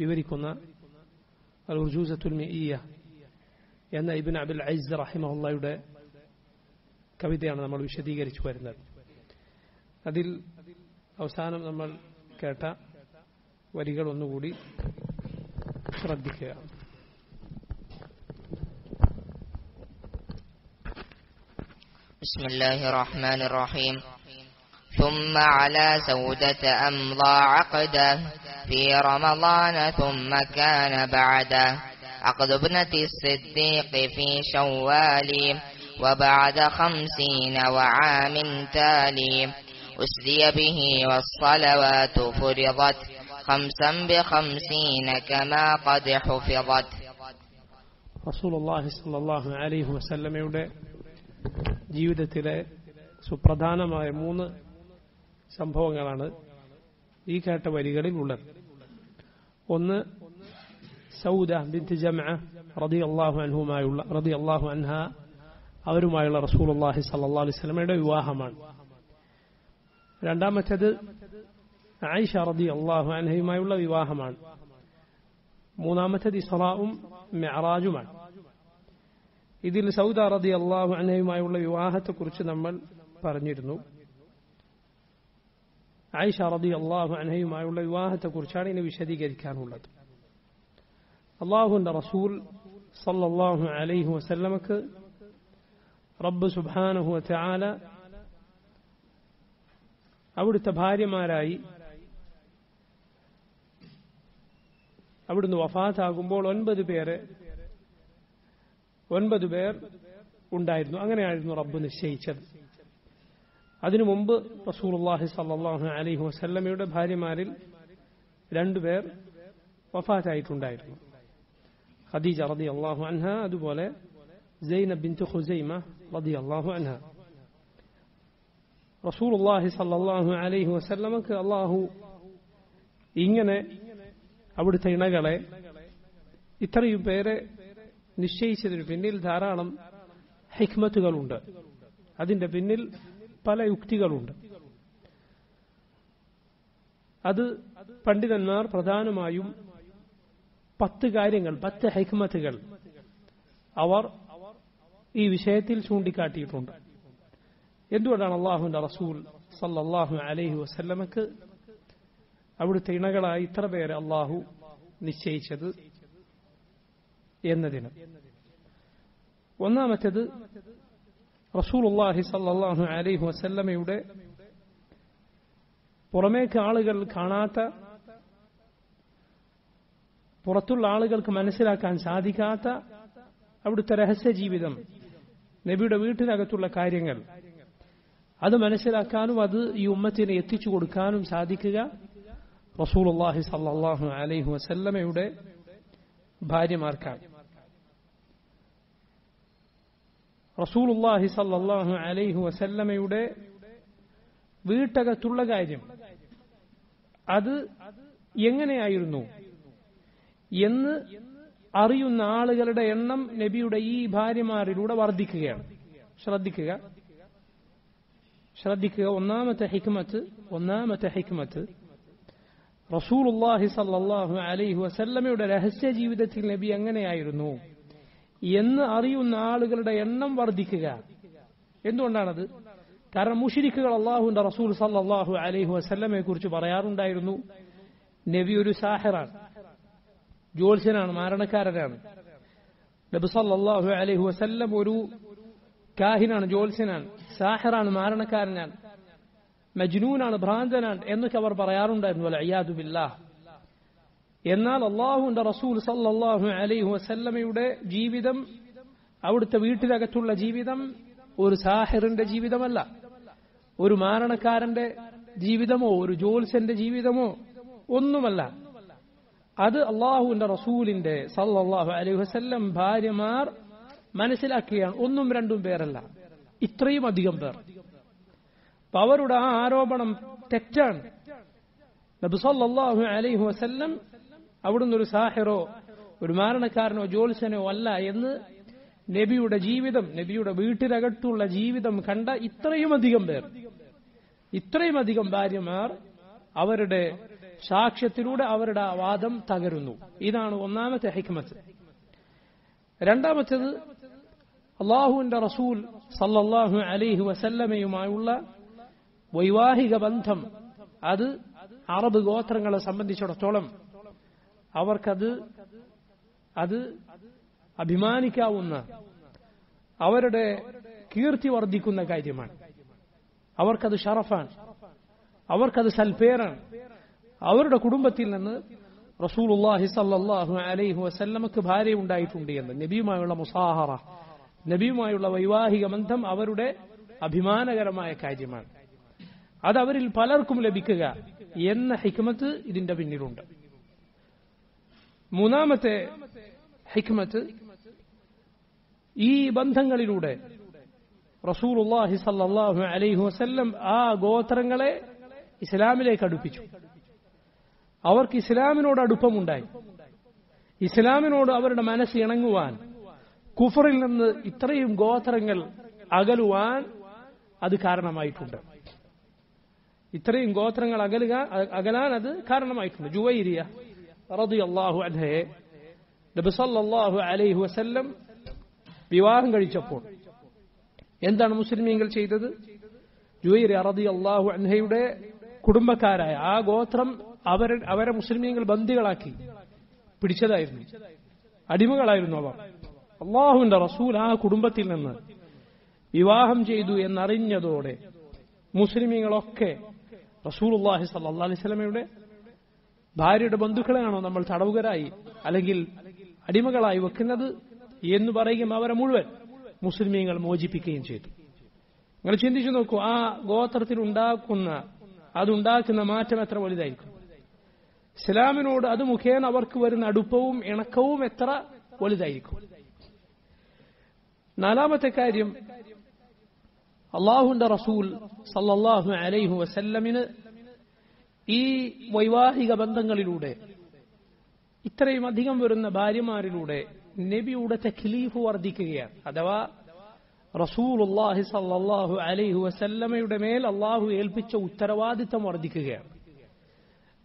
വിവരിക്കുന്ന അൽ ഉർജൂസത്തുൽ മിയ എന്ന ഇബിൻ അബുൽ ഐസ് റഹിമഹുള്ളയുടെ കവിതയാണ് നമ്മൾ വിശദീകരിച്ചു വരുന്നത് അതിൽ അവസാനം നമ്മൾ കേട്ട വരികൾ ഒന്നുകൂടി ശ്രദ്ധിക്കുക بسم الله الرحمن الرحيم ثم على سودة أمضى عقده في رمضان ثم كان بعده عقد ابنة الصديق في شوال وبعد خمسين وعام تالي أسري به والصلوات فرضت خمسا بخمسين كما قد حفظت റസൂലുള്ളാഹി സ്വല്ലല്ലാഹു അലൈഹി വസല്ലമയുടെ ജീവിതത്തിലെ സുപ്രധാനമായ മൂന്ന് സംഭവങ്ങളാണ് ഈ കേട്ട വരികളിൽ ഉള്ളത് ഒന്ന് സൗദ ബിൻത് ജമഅ റളിയല്ലാഹു അൻഹുമായുള്ള റളിയല്ലാഹു അൻഹ അവരുമായുള്ള റസൂലുള്ളാഹി സ്വല്ലല്ലാഹു അലൈഹി വസല്ലമയുടെ വിവാഹമാണ്. രണ്ടാമത്തേത് ആയിഷ റളിയല്ലാഹു അൻഹയുമായുള്ള വിവാഹമാണ്. മൂന്നാമത്തേത് ഇസ്രാവും മെഹറാജുമാണ് ഇതിൽ സൗദ റതി അള്ളാഹു അനയുമായുള്ള വിവാഹത്തെക്കുറിച്ച് നമ്മൾ പറഞ്ഞിരുന്നു. ആയിഷ റതി അള്ളാഹു അനഹയുമായുള്ള വിവാഹത്തെക്കുറിച്ചാണ് ഇനി വിശദീകരിക്കാനുള്ളത് അള്ളാഹുന്റെ റസൂൽ സല്ലല്ലാഹു അലൈഹി വസല്ലമക്ക് റബ്ബ് സുബ്ഹാനഹു വതആല അവിടുത്തെ ഭാര്യമാരായി അവിടുന്ന് വഫാത്താകുമ്പോൾ ഒൻപത് പേര് ഒൻപത് പേർ ഉണ്ടായിരുന്നു അങ്ങനെയായിരുന്നു റബ്ബ് നിശ്ചയിച്ചത് അതിനു മുമ്പ് റസൂലുള്ളാഹി സല്ലാഹു അലൈഹി വസല്ലമയുടെ ഭാര്യമാരിൽ രണ്ടുപേർ വഫാറ്റായിട്ടുണ്ടായിരുന്നു. ഖദീജ അള്ളാഹു അൻഹ അതുപോലെ റസൂലുള്ളാഹി സല്ലല്ലാഹു അലൈഹി വസല്ലമക്ക് അള്ളാഹു ഇങ്ങനെ അവിടുത്തെ ഇണകളെ ഇത്രയും പേരെ നിശ്ചയിച്ചതിന് പിന്നിൽ ധാരാളം ഹിക്മത്തുകളുണ്ട്. അതിന്റെ പിന്നിൽ പല യുക്തികളുണ്ട്. അത് പണ്ഡിതന്മാർ പ്രധാനമായും പത്ത് കാര്യങ്ങൾ പത്ത് ഹൈക്മത്തുകൾ അവർ ഈ വിഷയത്തിൽ ചൂണ്ടിക്കാട്ടിയിട്ടുണ്ട്. എന്തുകൊണ്ടാണ് അള്ളാഹുന്റെ റസൂൽ സല്ലാഹു അലൈഹി വസല്ലമക്ക് അവിടുത്തെ ഇണകളായി ഇത്ര പേരെ അള്ളാഹു നിശ്ചയിച്ചത് എന്നതിന്? ഒന്നാമത്തേത് റസൂലുള്ളാഹി സല്ലാഹു അലൈഹി വസല്ലമയുടെ പുറമേക്ക് ആളുകൾ കാണാത്ത പുറത്തുള്ള ആളുകൾക്ക് മനസ്സിലാക്കാൻ സാധിക്കാത്ത അവിടുത്തെ രഹസ്യ ജീവിതം നബിയുടെ വീട്ടിനകത്തുള്ള കാര്യങ്ങൾ. അത് മനസ്സിലാക്കാനും അത് ഈ ഉമ്മത്തിന് എത്തിച്ചു കൊടുക്കാനും സാധിക്കുക റസൂലുള്ളാഹി സല്ലാഹു അലൈഹി വസല്ലമയുടെ ഭാര്യമാർക്കാണ്. റസൂലുള്ളാഹി സല്ലല്ലാഹു അലൈഹി വസല്ലമയുടെ വീട്ടകത്തുള്ള കാര്യം. അത് എങ്ങനെയായിരുന്നു? എന്ന് അറിയുന്ന ആളുകളുടെ എണ്ണം നബിയുടെ ഈ ഭാര്യമാരിലൂടെ വർദ്ധിക്കുകയാണ്. ശ്രദ്ധിക്കുക. ശ്രദ്ധിക്കുക. ഒന്നാമത്തെ ഹിക്മത്ത് ഒന്നാമത്തെ ഹിക്മത്ത് റസൂലുള്ളാഹി സല്ലല്ലാഹു അലൈഹി വസല്ലമയുടെ രഹസ്യ ജീവിതത്തിൽ നബി എങ്ങനെയായിരുന്നു? എന്ന് അറിയുന്ന ആളുകളുടെ എണ്ണം വർദ്ധിക്കുക. എന്തുകൊണ്ടാണത്? കാരണം മുഷിരിക്കുകൾ അള്ളാഹുന്റെ റസൂൽ സല്ലാഹു അലൈഹി വസ്ല്ലമെ കുറിച്ച് പറയാറുണ്ടായിരുന്നു. നബി ഒരു സാഹിറാണ്. ജ്യോത്സ്യനാണ് മാരണക്കാരനാണ്. നബി സല്ലാഹു അലൈഹി വസ്ല്ലം ഒരു കാഹിനാണ് ജ്യോത്സ്യനാണ് സാഹിറാണ് മാരണക്കാരനാണ്. മജ്നൂനാണ് ഭ്രാന്തനാണ് എന്നൊക്കെ അവർ പറയാറുണ്ടായിരുന്നു. അല്ല അയ്യാദു ബില്ലാഹ്. എന്നാൽ അള്ളാഹുന്റെ റസൂൽ സല്ലാഹു അലൈഹി വസല്ലമയുടെ ജീവിതം അവിടുത്തെ വീട്ടിലകത്തുള്ള ജീവിതം ഒരു സാഹിറിന്റെ ജീവിതമല്ല. ഒരു മാരണക്കാരന്റെ ജീവിതമോ ഒരു ജോൽസന്റെ ജീവിതമോ ഒന്നുമല്ല. അത് അള്ളാഹുവിന്റെ റസൂലിന്റെ സല്ലാഹു അലൈഹി വസ്ല്ലം ഭാര്യമാർ മനസ്സിലാക്കുകയാണ് ഒന്നും രണ്ടും പേരല്ല. ഇത്രയും അധികം പേർ. അവരുടെ ആ ആരോപണം തെറ്റാണ്. നബി അലൈഹു അലൈഹി വസല്ലം അവിടുന്ന് ഒരു സാഹിറോ ഒരു മാരണക്കാരനോ ജോത്സനോ അല്ല എന്ന് നബിയുടെ ജീവിതം നബിയുടെ വീട്ടിനകത്തുള്ള ജീവിതം കണ്ട ഇത്രയും അധികം പേർ. ഇത്രയും അധികം ഭാര്യമാർ അവരുടെ സാക്ഷ്യത്തിലൂടെ അവരുടെ വാദം തകരുന്നു. ഇതാണ് ഒന്നാമത്തെ ഹിക്മത്ത്. രണ്ടാമത്തേത് അള്ളാഹുവിന്റെ റസൂൽ സല്ലല്ലാഹു അലൈഹി വസല്ലമയുമായുള്ള വൈവാഹിക ബന്ധം. അത് അറബ് ഗോത്രങ്ങളെ സംബന്ധിച്ചിടത്തോളം അവർക്കത് അത് അഭിമാനിക്കാവുന്ന അവരുടെ കീർത്തി വർദ്ധിക്കുന്ന കാര്യമാണ്. അവർക്കത് ഷറഫാണ്. അവർക്കത് സൽപേരാണ്. അവരുടെ കുടുംബത്തിൽ നിന്ന് റസൂലുള്ളാഹി സല്ലാഹു അലൈഹി വസല്ലമക്ക് ഭാര്യ ഉണ്ടായിട്ടുണ്ട് എന്ന്. നബിയുമായുള്ള മുസാഹറ നബിയുമായുള്ള വൈവാഹിക ബന്ധം അവരുടെ അഭിമാനകരമായ കാര്യമാണ്. അത് അവരിൽ പലർക്കും ലഭിക്കുക എന്ന ഹിക്മത്ത് ഇതിന്റെ പിന്നിലുണ്ട്. മൂന്നാമത്തെ ഹിക്മത്ത് ഈ ബന്ധങ്ങളിലൂടെ റസൂലുള്ളാഹി സല്ലാഹു അലൈഹി വസ്ല്ലം ആ ഗോത്രങ്ങളെ ഇസ്ലാമിലേക്ക് അടുപ്പിച്ചു. അവർക്ക് ഇസ്ലാമിനോട് അടുപ്പമുണ്ടായി. ഇസ്ലാമിനോട് അവരുടെ മനസ്സ് ഇണങ്ങുവാൻ കുഫറിൽ നിന്ന് ഇത്രയും ഗോത്രങ്ങൾ അകലുവാൻ അത് കാരണമായിട്ടുണ്ട്. ഇത്രയും ഗോത്രങ്ങൾ അകലുക അകലാൻ അത് കാരണമായിട്ടുണ്ട്. ജുവൈരിയ റളിയല്ലാഹു അൻഹയെ നബി സല്ലല്ലാഹു അലൈഹി വസല്ലം വിവാഹം കഴിച്ചപ്പോൾ എന്താണ് മുസ്ലിമീങ്ങൾ ചെയ്തത്? ജുയർ അറദി അള്ളാഹു അൻഹയുടെ കുടുംബക്കാരായ ആ ഗോത്രം അവരെ അവരെ മുസ്ലിമീങ്ങൾ ബന്ദികളാക്കി പിടിച്ചതായിരുന്നു. അടിമകളായിരുന്നു അവർ. അള്ളാഹുവിന്റെ റസൂൽ ആ കുടുംബത്തിൽ നിന്ന് വിവാഹം ചെയ്തു എന്നറിഞ്ഞതോടെ മുസ്ലിമീങ്ങളൊക്കെ റസൂലുള്ളാഹി സല്ലാ അലൈഹി വസല്ലമയുടെ ഭാര്യയുടെ ബന്ധുക്കളെയാണോ നമ്മൾ തടവുകരായി അല്ലെങ്കിൽ അടിമകളായി വെക്കുന്നത് എന്ന് പറയുകയും അവരെ മുഴുവൻ മുസ്ലിമീങ്ങൾ മോചിപ്പിക്കുകയും ചെയ്തു. നിങ്ങൾ ചിന്തിച്ചു നോക്കൂ ആ ഗോത്രത്തിൽ ഉണ്ടാക്കുന്ന അതുണ്ടാക്കുന്ന മാറ്റം എത്ര വലുതായിരിക്കും? ഇസ്ലാമിനോട് അത് മുഖേന അവർക്ക് വരുന്ന അടുപ്പവും ഇണക്കവും എത്ര വലുതായിരിക്കും? നാലാമത്തെ കാര്യം അള്ളാഹുന്റെ റസൂൽ സല്ലാഹു അലൈഹു വസല്ലമിന് ഈ വൈവാഹിക ബന്ധങ്ങളിലൂടെ ഇത്രയും അധികം വരുന്ന ഭാര്യമാരിലൂടെ നബിയുടെ തഖ്ലീഫ് വർദ്ധിക്കുകയാണ്. അഥവാ റസൂലുള്ളാഹി സല്ലാഹു അലൈഹു വസല്ലമയുടെ മേൽ അള്ളാഹു ഏൽപ്പിച്ച ഉത്തരവാദിത്തം വർദ്ധിക്കുകയാണ്.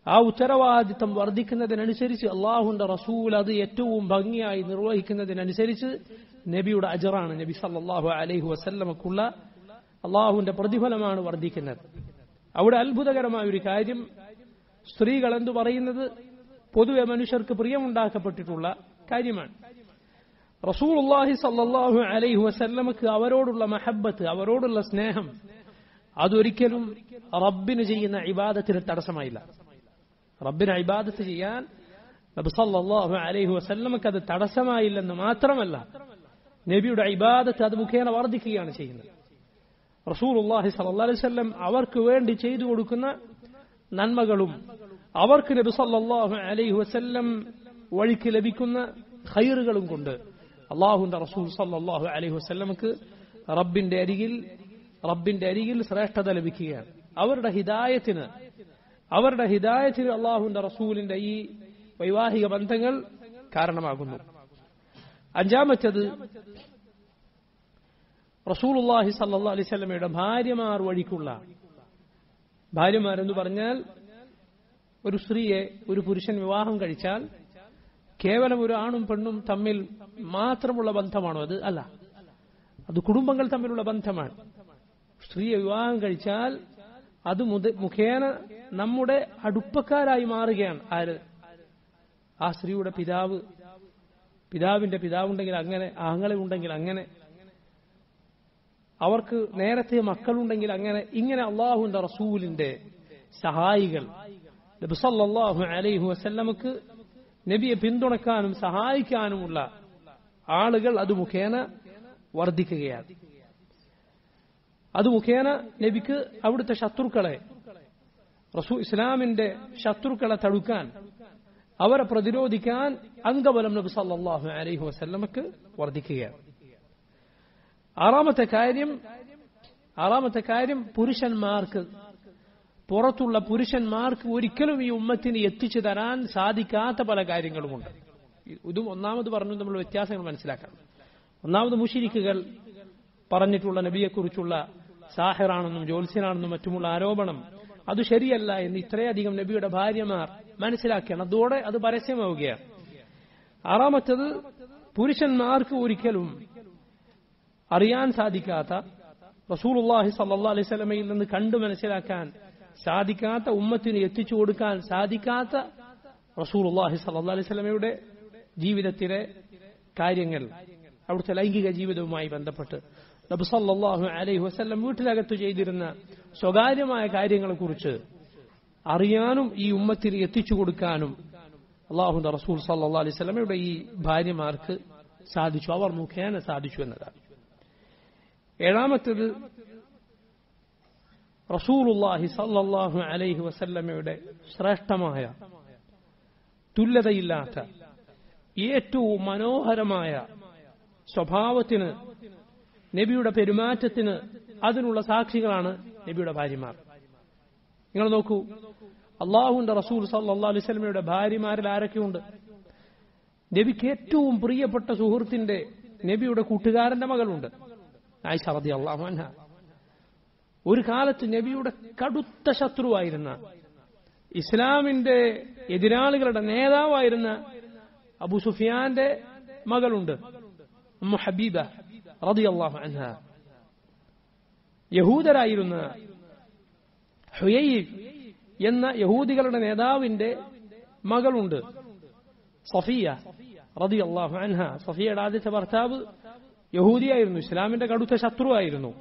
ആ ഉത്തരവാദിത്തം വർദ്ധിക്കുന്നതിനനുസരിച്ച് അള്ളാഹുന്റെ റസൂൽ അത് ഏറ്റവും ഭംഗിയായി നിർവഹിക്കുന്നതിനനുസരിച്ച് നബിയുടെ അജറാണ് നബി സല്ലാഹു അലൈഹു വസല്ലമക്കുള്ള അള്ളാഹുവിന്റെ പ്രതിഫലമാണ് വർദ്ധിക്കുന്നത്. അവിടെ അത്ഭുതകരമായ ഒരു കാര്യം. സ്ത്രീകൾ എന്തു പറയുന്നത്? പൊതുവെ മനുഷ്യർക്ക് പ്രിയമുണ്ടാക്കപ്പെട്ടിട്ടുള്ള കാര്യമാണ്. റസൂലുള്ളാഹി സല്ലാഹു അലൈഹി വസല്ലമക്ക് അവരോടുള്ള മഹബത്ത് അവരോടുള്ള സ്നേഹം അതൊരിക്കലും റബ്ബിന് ചെയ്യുന്ന ഇബാദത്തിന് തടസ്സമായില്ല. റബ്ബിന് ഇബാദത്ത് ചെയ്യാൻ നബി സല്ലാഹു അലൈഹി വസല്ലമക്ക് അത് തടസ്സമായില്ലെന്ന് മാത്രമല്ല നബിയുടെ ഇബാദത്ത് അത് മുഖേന വർദ്ധിക്കുകയാണ് ചെയ്യുന്നത്. റസൂലുള്ളാഹി സല്ലല്ലാഹു അലൈഹി വസല്ലം അവർക്ക് വേണ്ടി ചെയ്തു കൊടുക്കുന്ന നന്മകളും അവർക്ക് നബി സല്ലാഹു അലൈഹി വസല്ലം വഴിക്ക് ലഭിക്കുന്ന ഖൈറുകളും കൊണ്ട് അള്ളാഹുന്റെ റസൂൽ സല്ലാഹു അലൈഹി വസ്ല്ലമക്ക് റബ്ബിന്റെ അരികിൽ റബ്ബിന്റെ അരികിൽ ശ്രേഷ്ഠത ലഭിക്കുകയാണ്. അവരുടെ ഹിദായത്തിന് അവരുടെ ഹിദായത്തിന് അള്ളാഹുന്റെ റസൂലിന്റെ ഈ വൈവാഹിക ബന്ധങ്ങൾ കാരണമാകുന്നു. അഞ്ചാമത്തത് റസൂലുള്ളാഹി സല്ലാ അലൈഹി വസല്ലമയുടെ ഭാര്യമാർ വഴിക്കുള്ള ഭാര്യമാരെന്ന് പറഞ്ഞാൽ ഒരു സ്ത്രീയെ ഒരു പുരുഷൻ വിവാഹം കഴിച്ചാൽ കേവലം ഒരു ആണും പെണ്ണും തമ്മിൽ മാത്രമുള്ള ബന്ധമാണോ അത്? അല്ല. അത് കുടുംബങ്ങൾ തമ്മിലുള്ള ബന്ധമാണ്. സ്ത്രീയെ വിവാഹം കഴിച്ചാൽ അത് മുഖേന നമ്മുടെ അടുപ്പക്കാരായി മാറുകയാണ്. ആര്? ആ സ്ത്രീയുടെ പിതാവ്. പിതാവിന്റെ പിതാവുണ്ടെങ്കിൽ അങ്ങനെ ആങ്ങളെ ഉണ്ടെങ്കിൽ അങ്ങനെ അവർക്ക് നേരത്തെ മക്കളുണ്ടെങ്കിൽ അങ്ങനെ ഇങ്ങനെ അള്ളാഹുന്റെ റസൂലിന്റെ സഹായികൾ. നബിസല്ലാഹു അലൈഹി വസല്ലമക്ക് നബിയെ പിന്തുണക്കാനും സഹായിക്കാനുമുള്ള ആളുകൾ അത് മുഖേന വർദ്ധിക്കുകയാണ്. അത് മുഖേന നബിക്ക് അവിടുത്തെ ശത്രുക്കളെ റസൂ ഇസ്ലാമിന്റെ ശത്രുക്കളെ തടുക്കാൻ അവരെ പ്രതിരോധിക്കാൻ അംഗബലം നബി സല്ലാഹു അലൈഹി വസല്ലമക്ക് വർദ്ധിക്കുകയാണ്. ആറാമത്തെ കാര്യം ആറാമത്തെ കാര്യം പുരുഷന്മാർക്ക്. പുറത്തുള്ള പുരുഷന്മാർക്ക് ഒരിക്കലും ഈ ഉമ്മത്തിന് എത്തിച്ചു തരാൻ സാധിക്കാത്ത പല കാര്യങ്ങളുമുണ്ട്. ഇതും ഒന്നാമത് പറഞ്ഞു നമ്മൾ വ്യത്യാസങ്ങൾ മനസ്സിലാക്കണം. ഒന്നാമത് മുഷിരിക്കുകൾ പറഞ്ഞിട്ടുള്ള നബിയെക്കുറിച്ചുള്ള സാഹിറാണെന്നും ജ്യോത്സ്യനാണെന്നും മറ്റുമുള്ള ആരോപണം അത് ശരിയല്ല എന്ന് ഇത്രയധികം നബിയുടെ ഭാര്യമാർ മനസ്സിലാക്കിയാണ്. അതോടെ അത് പരസ്യമാവുകയാണ്. ആറാമത്തത് പുരുഷന്മാർക്ക് ഒരിക്കലും അറിയാൻ സാധിക്കാത്ത റസൂലുള്ളാഹി സല്ലാ അലൈഹി സ്വലമയിൽ നിന്ന് കണ്ടു മനസ്സിലാക്കാൻ സാധിക്കാത്ത ഉമ്മത്തിന് എത്തിച്ചു കൊടുക്കാൻ സാധിക്കാത്ത റസൂലുള്ളാഹി സല്ലാ അലൈഹി സ്വലമയുടെ ജീവിതത്തിലെ കാര്യങ്ങൾ അവിടുത്തെ ലൈംഗിക ജീവിതവുമായി ബന്ധപ്പെട്ട് നബി സല്ലല്ലാഹു അലൈഹി വസല്ലം വീട്ടിലകത്ത് ചെയ്തിരുന്ന സ്വകാര്യമായ കാര്യങ്ങളെക്കുറിച്ച് അറിയാനും ഈ ഉമ്മത്തിന് എത്തിച്ചു കൊടുക്കാനും അള്ളാഹുന്റെ റസൂൽ സല്ലാ അലൈഹി സ്വലമയുടെ ഈ ഭാര്യമാർക്ക് സാധിച്ചു. അവർ മുഖേന സാധിച്ചു എന്നതാണ്. ഏഴാമത്തേത് റസൂലുള്ളാഹി സല്ലാഹു അലൈഹി വസല്ലമയുടെ ശ്രേഷ്ഠമായ തുല്യതയില്ലാത്ത ഏറ്റവും മനോഹരമായ സ്വഭാവത്തിന് നബിയുടെ പെരുമാറ്റത്തിന് അതിനുള്ള സാക്ഷികളാണ് നബിയുടെ ഭാര്യമാർ. നിങ്ങൾ നോക്കൂ അള്ളാഹുന്റെ റസൂൽ സല്ലാ അലൈഹി വസല്ലമയുടെ ഭാര്യമാരിൽ ആരൊക്കെയുണ്ട്? നബിക്ക് ഏറ്റവും പ്രിയപ്പെട്ട സുഹൃത്തിന്റെ നബിയുടെ കൂട്ടുകാരന്റെ മകളുണ്ട്. ആയിഷ റതി അള്ളാഹു അൻഹ. ഒരു കാലത്ത് നബിയുടെ കടുത്ത ശത്രുവായിരുന്ന ഇസ്ലാമിന്റെ എതിരാളികളുടെ നേതാവായിരുന്ന അബു സുഫിയാന്റെ മകളുണ്ട്. ഹബീബ റതി അള്ളാഹു അൻഹ. യഹൂദരായിരുന്ന ഹുയൈ എന്ന യഹൂദികളുടെ നേതാവിന്റെ മകളുണ്ട്. സഫിയ റതി അള്ളാഹു അൻഹ. സഫിയയുടെ ആദ്യത്തെ ഭർത്താവ് യഹൂദിയായിരുന്നു ഇസ്ലാമിന്റെ കടുത്ത ശത്രുവായിരുന്നു.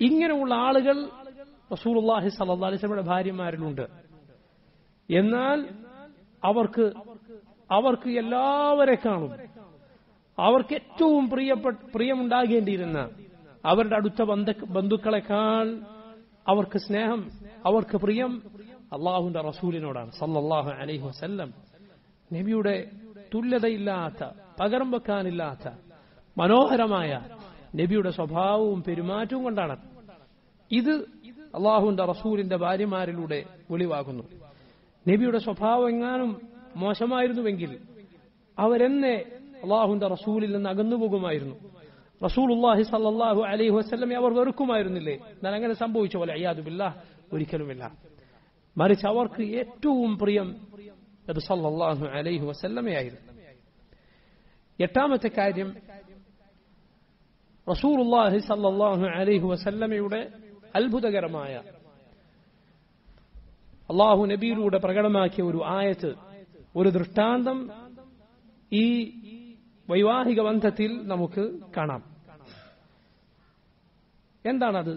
ഇങ്ങനെയുള്ള ആളുകൾ റസൂലുള്ളാഹി സലഹ്ലിസ്ലമിയുടെ ഭാര്യമാരിലുണ്ട്. എന്നാൽ അവർക്ക് അവർക്ക് എല്ലാവരെ കാണും. അവർക്ക് ഏറ്റവും പ്രിയമുണ്ടാകേണ്ടിയിരുന്ന അവരുടെ അടുത്ത ബന്ധ ബന്ധുക്കളെക്കാൾ അവർക്ക് സ്നേഹം അവർക്ക് പ്രിയം അള്ളാഹുന്റെ റസൂലിനോടാണ് സല്ലാഹു അലൈഹി വസ്ല്ലം. നബിയുടെ തുല്യതയില്ലാത്ത പകരം വെക്കാനില്ലാത്ത മനോഹരമായ നബിയുടെ സ്വഭാവവും പെരുമാറ്റവും കൊണ്ടാണ്. ഇത് അള്ളാഹുവിന്റെ റസൂലിന്റെ ഭാര്യമാരിലൂടെ വെളിവാകുന്നു. നബിയുടെ സ്വഭാവം എങ്ങാനും മോശമായിരുന്നുവെങ്കിൽ അവരെന്നെ അള്ളാഹുന്റെ റസൂലിൽ നിന്ന് അകന്നു പോകുമായിരുന്നു. റസൂൽ ഉള്ളാഹി സല്ലാഹു അലൈഹി വസ്ലമെ അവർ വെറുക്കുമായിരുന്നില്ലേ? എന്നാൽ അങ്ങനെ സംഭവിച്ച പോലെ അയ്യാദുബില്ല ഒരിക്കലുമില്ല. മറിച്ച് അവർക്ക് ഏറ്റവും പ്രിയം നബി സല്ലാഹു അലൈഹി വസ്ലമയായിരുന്നു എട്ടാമത്തെ കാര്യം റസൂലുള്ളാഹി സല്ലാഹു അലൈഹി വസല്ലമയുടെ അത്ഭുതകരമായ അള്ളാഹു നബിയിലൂടെ പ്രകടമാക്കിയ ഒരു ആയത്ത് ഒരു ദൃഷ്ടാന്തം ഈ വൈവാഹിക ബന്ധത്തിൽ നമുക്ക് കാണാം. എന്താണത്?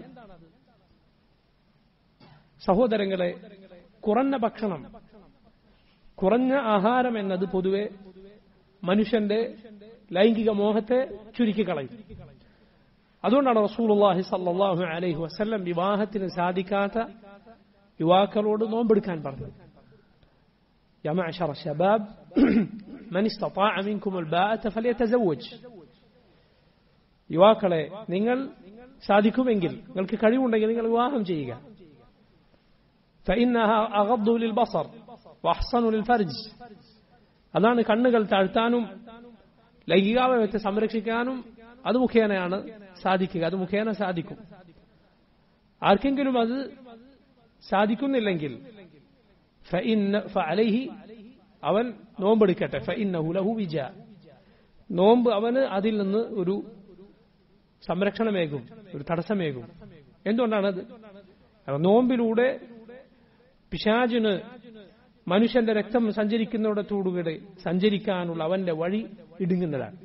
സഹോദരങ്ങളെ കുറഞ്ഞ ഭക്ഷണം കുറഞ്ഞ ആഹാരം എന്നത് പൊതുവെ മനുഷ്യന്റെ ലൈംഗിക മോഹത്തെ ചുരുക്കിക്കളയും. അതുകൊണ്ടാണ് റസൂലുള്ളാഹി സല്ലല്ലാഹു അലൈഹി വസല്ലം വിവാഹത്തിന് സാധിക്കാത്ത യുവാക്കളോട് നോമ്പെടുക്കാൻ പറഞ്ഞത് يا معشر الشباب من استطاع منكم الباءة فليتزوج യുവാക്കളെ നിങ്ങൾ സാധിക്കുമെങ്കിൽ നിങ്ങൾക്ക് കഴിവുണ്ടെങ്കിൽ നിങ്ങൾ വിവാഹം ചെയ്യുക فإنها أغض للبصر وأحصن للفرج അതാണ് കണ്ണുകൾ താഴ്ത്താനും ലൈംഗികാവയവത്തെ സംരക്ഷിക്കാനും അത് മുഖേനയാണ് സാധിക്കുക അത് മുഖേന സാധിക്കും. ആർക്കെങ്കിലും അത് സാധിക്കുന്നില്ലെങ്കിൽ അവൻ നോമ്പെടുക്കട്ടെ. വിജ. നോമ്പ് അവന് അതിൽ നിന്ന് ഒരു സംരക്ഷണമേകും ഒരു തടസ്സമേകും. എന്തുകൊണ്ടാണത്? നോമ്പിലൂടെ പിശാചിന് മനുഷ്യന്റെ രക്തം സഞ്ചരിക്കുന്നിടത്തോടുകൂടെ സഞ്ചരിക്കാനുള്ള അവന്റെ വഴി ഇടുങ്ങുന്നതാണ്.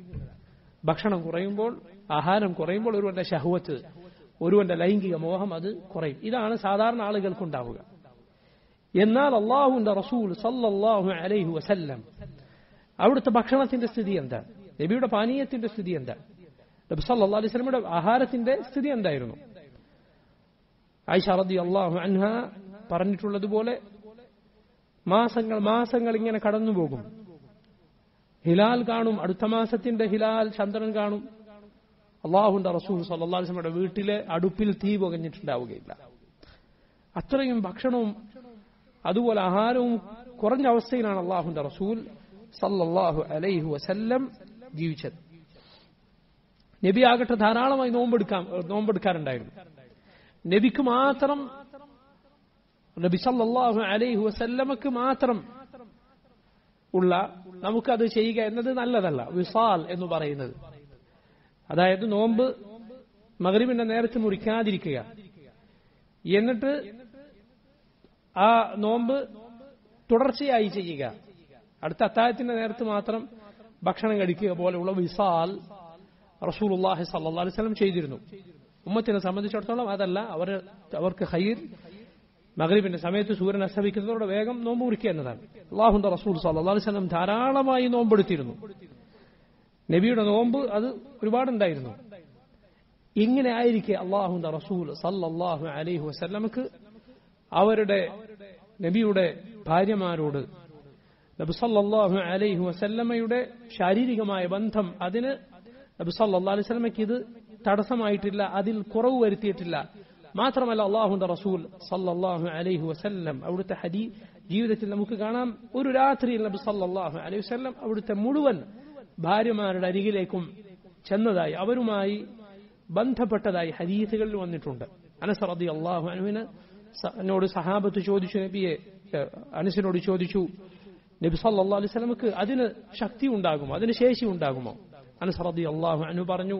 ഭക്ഷണം കുറയുമ്പോൾ ആഹാരം കുറയുമ്പോൾ ഒരുവന്റെ ശഹുവത്ത് ഒരുവന്റെ ലൈംഗിക മോഹം അത് കുറയും. ഇതാണ് സാധാരണ ആളുകൾക്കുണ്ടാവുക. എന്നാൽ അള്ളാഹുന്റെ റസൂൽ സല്ലാഹു അലൈഹു വസല്ലം അവിടുത്തെ ഭക്ഷണത്തിന്റെ സ്ഥിതി എന്താ? നബിയുടെ പാനീയത്തിന്റെ സ്ഥിതി എന്താ? നബി സല്ലാ അലൈഹി വസല്ലമയുടെ ആഹാരത്തിന്റെ സ്ഥിതി എന്തായിരുന്നു? ആയിഷ റതി അള്ളാഹു അൻഹ പറഞ്ഞിട്ടുള്ളതുപോലെ മാസങ്ങൾ മാസങ്ങൾ ഇങ്ങനെ കടന്നുപോകും. ഹിലാൽ കാണും. അടുത്ത മാസത്തിന്റെ ഹിലാൽ ചന്ദ്രൻ കാണും. അള്ളാഹുന്റെ റസൂൽ സല്ലാസ്മയുടെ വീട്ടിലെ അടുപ്പിൽ തീ പുകഞ്ഞിട്ടുണ്ടാവുകയില്ല. അത്രയും ഭക്ഷണവും അതുപോലെ ആഹാരവും കുറഞ്ഞ അവസ്ഥയിലാണ് അള്ളാഹുന്റെ റസൂൽ സല്ലാഹു അലൈഹു വസല്ലം ജീവിച്ചത്. നബി ആകട്ടെ ധാരാളമായി നോമ്പെടുക്കാൻ നോമ്പെടുക്കാറുണ്ടായിരുന്നു. നബിക്ക് മാത്രം നബി സല്ലാഹു അലൈഹു വസല്ലമക്ക് മാത്രം ഉള്ള നമുക്കത് ചെയ്യുക എന്നത് നല്ലതല്ല. വിസാൽ എന്ന് പറയുന്നത്. അതായത് നോമ്പ് മകരിവിന്റെ നേരത്തെ മുറിക്കാതിരിക്കുക. എന്നിട്ട് ആ നോമ്പ് തുടർച്ചയായി ചെയ്യുക. അടുത്ത അത്താഴത്തിന്റെ നേരത്ത് മാത്രം ഭക്ഷണം കഴിക്കുക പോലെയുള്ള വിസാൽ റസൂൽ അള്ളാഹി അലൈഹി വസല്ലം ചെയ്തിരുന്നു. ഉമ്മത്തിനെ സംബന്ധിച്ചിടത്തോളം അതല്ല അവർ അവർക്ക് ഹൈർ മഗ്രിബിന്റെ സമയത്ത് സൂര്യൻ അസ്തമിക്കുന്നതോടെ വേഗം നോമ്പ് മുറിക്കുക എന്നതാണ്. അള്ളാഹുന്റെ റസൂൽ അലൈഹി വസല്ലം ധാരാളമായി നോമ്പെടുത്തിരുന്നു. നബിയുടെ നോമ്പ് അത് ഒരുപാടുണ്ടായിരുന്നു. ഇങ്ങനെ ആയിരിക്കെ അള്ളാഹുന്റെ റസൂൽ സല്ലാഹു അലൈഹി വസ്ലമക്ക് അവരുടെ നബിയുടെ ഭാര്യമാരോട് നബി സല്ലല്ലാഹു അലൈഹി വസല്ലമയുടെ ശാരീരികമായ ബന്ധം അതിന് നബി സല്ലല്ലാഹു അലൈഹി സ്വലമയ്ക്ക് ഇത് തടസ്സമായിട്ടില്ല അതിൽ കുറവ് വരുത്തിയിട്ടില്ല. മാത്രമല്ല അള്ളാഹുന്റെ റസൂൽ സല്ലാഹു അലൈഹി വസല്ലം അവിടുത്തെ ഹദീ ജീവിതത്തിൽ നമുക്ക് കാണാം. ഒരു രാത്രിയിൽ നബി സല്ലാഹു അലൈഹി വസ്ല്ലം അവിടുത്തെ മുഴുവൻ ഭാര്യമാരുടെ അരികിലേക്കും ചെന്നതായി അവരുമായി ബന്ധപ്പെട്ടതായി ഹദീസുകളിൽ വന്നിട്ടുണ്ട്. അനസ് റതി അള്ളാഹു അനുവിന് എന്നോട് സഹാബത്ത് ചോദിച്ചു നബിയെ അനസിനോട് ചോദിച്ചു നബി സല്ലാ അലൈഹി വസല്ലമക്ക് അതിന് ശക്തി ഉണ്ടാകുമോ? അതിന് ശേഷി ഉണ്ടാകുമോ? അനസ് റതി അള്ളാഹു അനു പറഞ്ഞു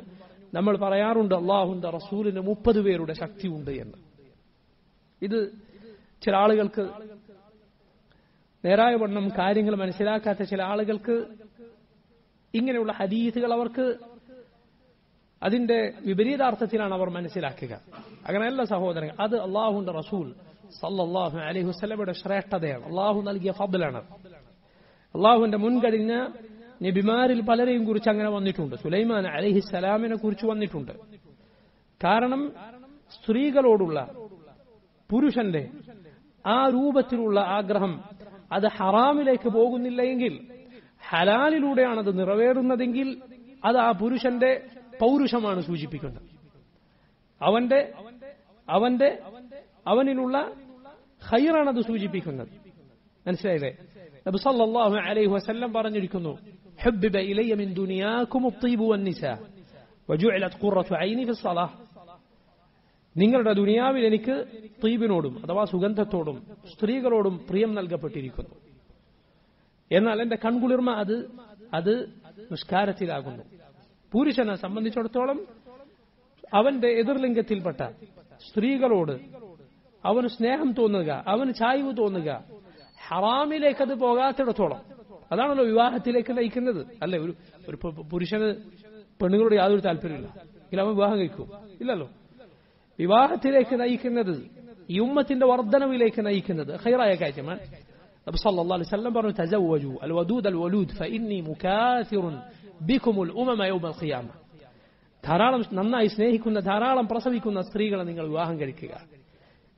നമ്മൾ പറയാറുണ്ട് അള്ളാഹുന്റെ റസൂലിന് മുപ്പത് പേരുടെ ശക്തിയുണ്ട് എന്ന്. ഇത് ചില ആളുകൾക്ക് നേരായ വണ്ണം കാര്യങ്ങൾ മനസ്സിലാക്കാത്ത ചില ആളുകൾക്ക് ഇങ്ങനെയുള്ള ഹദീസുകൾ അവർക്ക് അതിന്റെ വിപരീതാർത്ഥത്തിലാണ് അവർ മനസ്സിലാക്കുക. അങ്ങനെയല്ല സഹോദരൻ അത് അള്ളാഹുന്റെ റസൂൽ സല്ലാഹു അലൈഹി വസല്ലമയുടെ ശ്രേഷ്ഠതയാണ്. അള്ളാഹു നൽകിയ ഫബലാണ് അള്ളാഹുവിന്റെ മുൻകഴിഞ്ഞ നബിമാരിൽ പലരെയും കുറിച്ച് അങ്ങനെ വന്നിട്ടുണ്ട്. സുലൈമാൻ അലഹിസലാമിനെ കുറിച്ച് വന്നിട്ടുണ്ട്. കാരണം സ്ത്രീകളോടുള്ള പുരുഷന്റെ ആ രൂപത്തിലുള്ള ആഗ്രഹം അത് ഹറാമിലേക്ക് പോകുന്നില്ല എങ്കിൽ ഹലാലിലൂടെയാണ് അത് നിറവേറുന്നതെങ്കിൽ അത് ആ പുരുഷന്റെ പൗരുഷമാണ് സൂചിപ്പിക്കുന്നത്. അവന്റെ അവന്റെ അവനിലുള്ള ഹൈറാണത് സൂചിപ്പിക്കുന്നത്. മനസ്സിലായില്ലേ? നബി സല്ലല്ലാഹു അലൈഹി വസല്ലം പറഞ്ഞിരിക്കുന്നു حبب إلي من دنياكم الطيب والنساء وجعلت قرة عيني في الصلاة നിങ്ങളുടെ ദുനിയാവിൽ എനിക്ക് തീബിനോടും അഥവാ സുഗന്ധത്തോടും സ്ത്രീകളോടും പ്രിയം നൽകപ്പെട്ടിരിക്കുന്നു എന്നാൽ എന്റെ കൺകുളിർമ അത് അത് നിസ്കാരത്തിലാകുന്നു പുരുഷനെ സംബന്ധിച്ചിടത്തോളം അവന്റെ എതിർലിംഗത്തിൽപ്പെട്ട സ്ത്രീകളോട് അവന് സ്നേഹം തോന്നുക അവന് ചായ്വ് തോന്നുക ഹറാമിലേക്ക് അത് പോകാത്തിടത്തോളം അതാണല്ലോ വിവാഹത്തിലേക്ക് നയിക്കുന്നത്. അല്ലെ? ഒരു ഒരു പുരുഷന് പെണ്ണുങ്ങളോട് യാതൊരു താല്പര്യമില്ല എങ്കിൽ അവൻ വിവാഹം കഴിക്കും. ഇല്ലല്ലോ. വിവാഹത്തിലേക്ക് നയിക്കുന്നത് ഈ ഉമ്മത്തിന്റെ വർധനവിലേക്ക് നയിക്കുന്നത് ഹൈറായ കാര്യമാണ് നബി സല്ലല്ലാഹു അലൈഹി വസല്ലം പറഞ്ഞു തസവ്വജു അൽ വദൂദ് അൽ വലൂദ് ഫഇന്നി മുകാഥിറുൻ ബികും അൽ ഉമമ യൗമ അൽ ഖിയാമ ധാരാളം നന്നായി സ്നേഹിക്കുന്ന ധാരാളം പ്രസവിക്കുന്ന സ്ത്രീകളെ നിങ്ങൾ വിവാഹം കഴിക്കുക.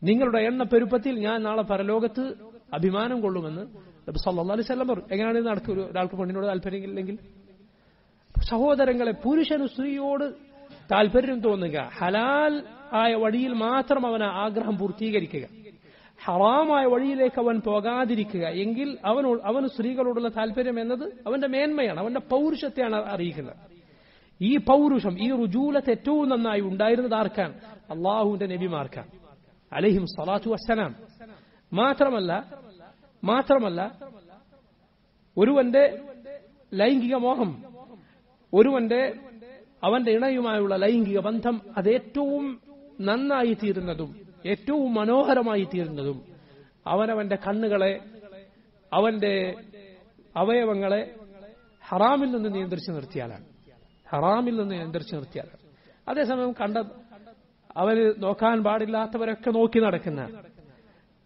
നിങ്ങളുടെ എണ്ണ പെരുപ്പത്തിൽ ഞാൻ നാളെ പരലോകത്ത് അഭിമാനം കൊള്ളുമെന്ന് നബി അലൈഹി വസല്ലം പറഞ്ഞു എങ്ങനെയാണ് നടക്കുക ഒരാൾക്ക് പെണ്ണിനോട് താല്പര്യമില്ലെങ്കിൽ സഹോദരങ്ങളെ പുരുഷന് സ്ത്രീയോട് താല്പര്യം തോന്നുക. ഹലാൽ ആയ വഴിയിൽ മാത്രം അവൻ ആഗ്രഹം പൂർത്തീകരിക്കുക. ഹറാമായ വഴിയിലേക്ക് അവൻ പോകാതിരിക്കുക. എങ്കിൽ അവനോട് അവന് സ്ത്രീകളോടുള്ള താല്പര്യം എന്നത് അവന്റെ മേന്മയാണ് അവന്റെ പൗരുഷത്തെയാണ് അറിയിക്കുന്നത്. ഈ പൗരുഷം ഈ റുജൂലത്ത് ഏറ്റവും നന്നായി ഉണ്ടായിരുന്നത് ആർക്കാൻ അള്ളാഹുവിന്റെ നബിമാർക്കാൻ അലഹിം സലാത്തു വസ്സലാം. മാത്രമല്ല മാത്രമല്ല ഒരുവന്റെ ലൈംഗിക മോഹം ഒരുവന്റെ അവന്റെ ഇണയുമായുള്ള ലൈംഗിക ബന്ധം അത് ഏറ്റവും നന്നായി തീരുന്നതും ഏറ്റവും മനോഹരമായി തീരുന്നതും അവനവന്റെ കണ്ണുകളെ അവന്റെ അവയവങ്ങളെ ഹറാമിൽ നിന്ന് നിയന്ത്രിച്ചു നിർത്തിയാലാണ്. ഹറാമിൽ നിന്ന് നിയന്ത്രിച്ചു നിർത്തിയാലാണ്. അതേസമയം കണ്ട അവന് നോക്കാൻ പാടില്ലാത്തവരൊക്കെ നോക്കി നടക്കുന്ന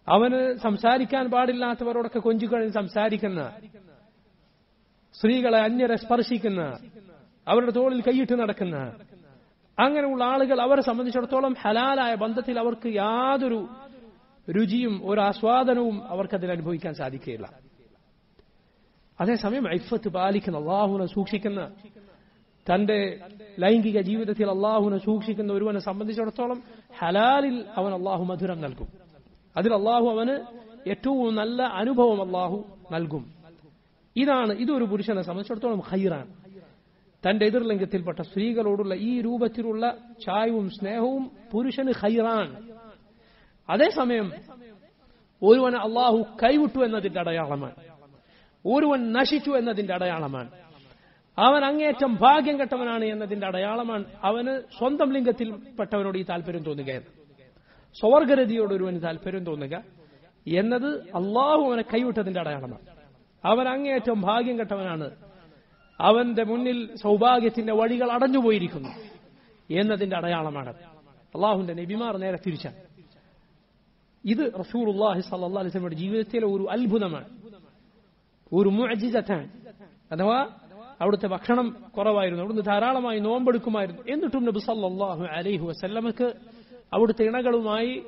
അവന് സംസാരിക്കാൻ പാടില്ലാത്തവരോടൊക്കെ കൊഞ്ചിക്കഴിഞ്ഞ് സംസാരിക്കുന്ന സ്ത്രീകളെ അന്യരെ സ്പർശിക്കുന്ന അവരുടെ തോളിൽ കൈയിട്ട് നടക്കുന്ന അങ്ങനെയുള്ള ആളുകൾ അവരെ സംബന്ധിച്ചിടത്തോളം ഹലാലായ ബന്ധത്തിൽ അവർക്ക് യാതൊരു രുചിയും ഒരു ആസ്വാദനവും അവർക്കതിൽ അനുഭവിക്കാൻ സാധിക്കുകയില്ല. അതേസമയം ഐഫത്ത് പാലിക്കുന്ന അള്ളാഹുനെ സൂക്ഷിക്കുന്ന തന്റെ ലൈംഗിക ജീവിതത്തിൽ അള്ളാഹുനെ സൂക്ഷിക്കുന്ന ഒരുവനെ സംബന്ധിച്ചിടത്തോളം ഹലാലിൽ അവൻ അള്ളാഹു മധുരം നൽകും. അതിൽ അള്ളാഹു അവന് ഏറ്റവും നല്ല അനുഭവം അള്ളാഹു നൽകും. ഇതാണ് ഇതൊരു പുരുഷനെ സംബന്ധിച്ചിടത്തോളം ഹൈറാണ് തന്റെ എതിർലിംഗത്തിൽപ്പെട്ട സ്ത്രീകളോടുള്ള ഈ രൂപത്തിലുള്ള ചായവും സ്നേഹവും പുരുഷന് ഹൈറാൻ. അതേസമയം ഒരുവൻ അള്ളാഹു കൈവിട്ടു എന്നതിന്റെ അടയാളമാണ്. ഒരുവൻ നശിച്ചു എന്നതിന്റെ അടയാളമാണ്. അവൻ അങ്ങേറ്റം ഭാഗ്യം കെട്ടവനാണ് എന്നതിന്റെ അടയാളമാണ് അവന് സ്വന്തം ലിംഗത്തിൽപ്പെട്ടവനോട് ഈ താല്പര്യം തോന്നുകയാണ്. സ്വർഗരതിയോട് ഒരുവന് താല്പര്യം തോന്നുക എന്നത് അള്ളാഹു അവനെ കൈവിട്ടതിന്റെ അടയാളമാണ്. അവൻ അങ്ങേയറ്റം ഭാഗ്യം കെട്ടവനാണ്. അവന്റെ മുന്നിൽ സൗഭാഗ്യത്തിന്റെ വഴികൾ അടഞ്ഞുപോയിരിക്കുന്നു എന്നതിന്റെ അടയാളമാണ്. അള്ളാഹുന്റെ നബിമാർ നേരെ തിരിച്ചാണ്. ഇത് റസൂർ അള്ളാഹി ജീവിതത്തിലെ ഒരു അത്ഭുതമാണ്. ഒരു മുഅജിസത്താണ്. അഥവാ അവിടുത്തെ ഭക്ഷണം കുറവായിരുന്നു അവിടുന്ന് ധാരാളമായി നോമ്പെടുക്കുമായിരുന്നു. എന്നിട്ടും നബി സല്ലാഹു അലൈഹി വസല്ലമക്ക് അവിടുത്തെ ഇണകളുമായി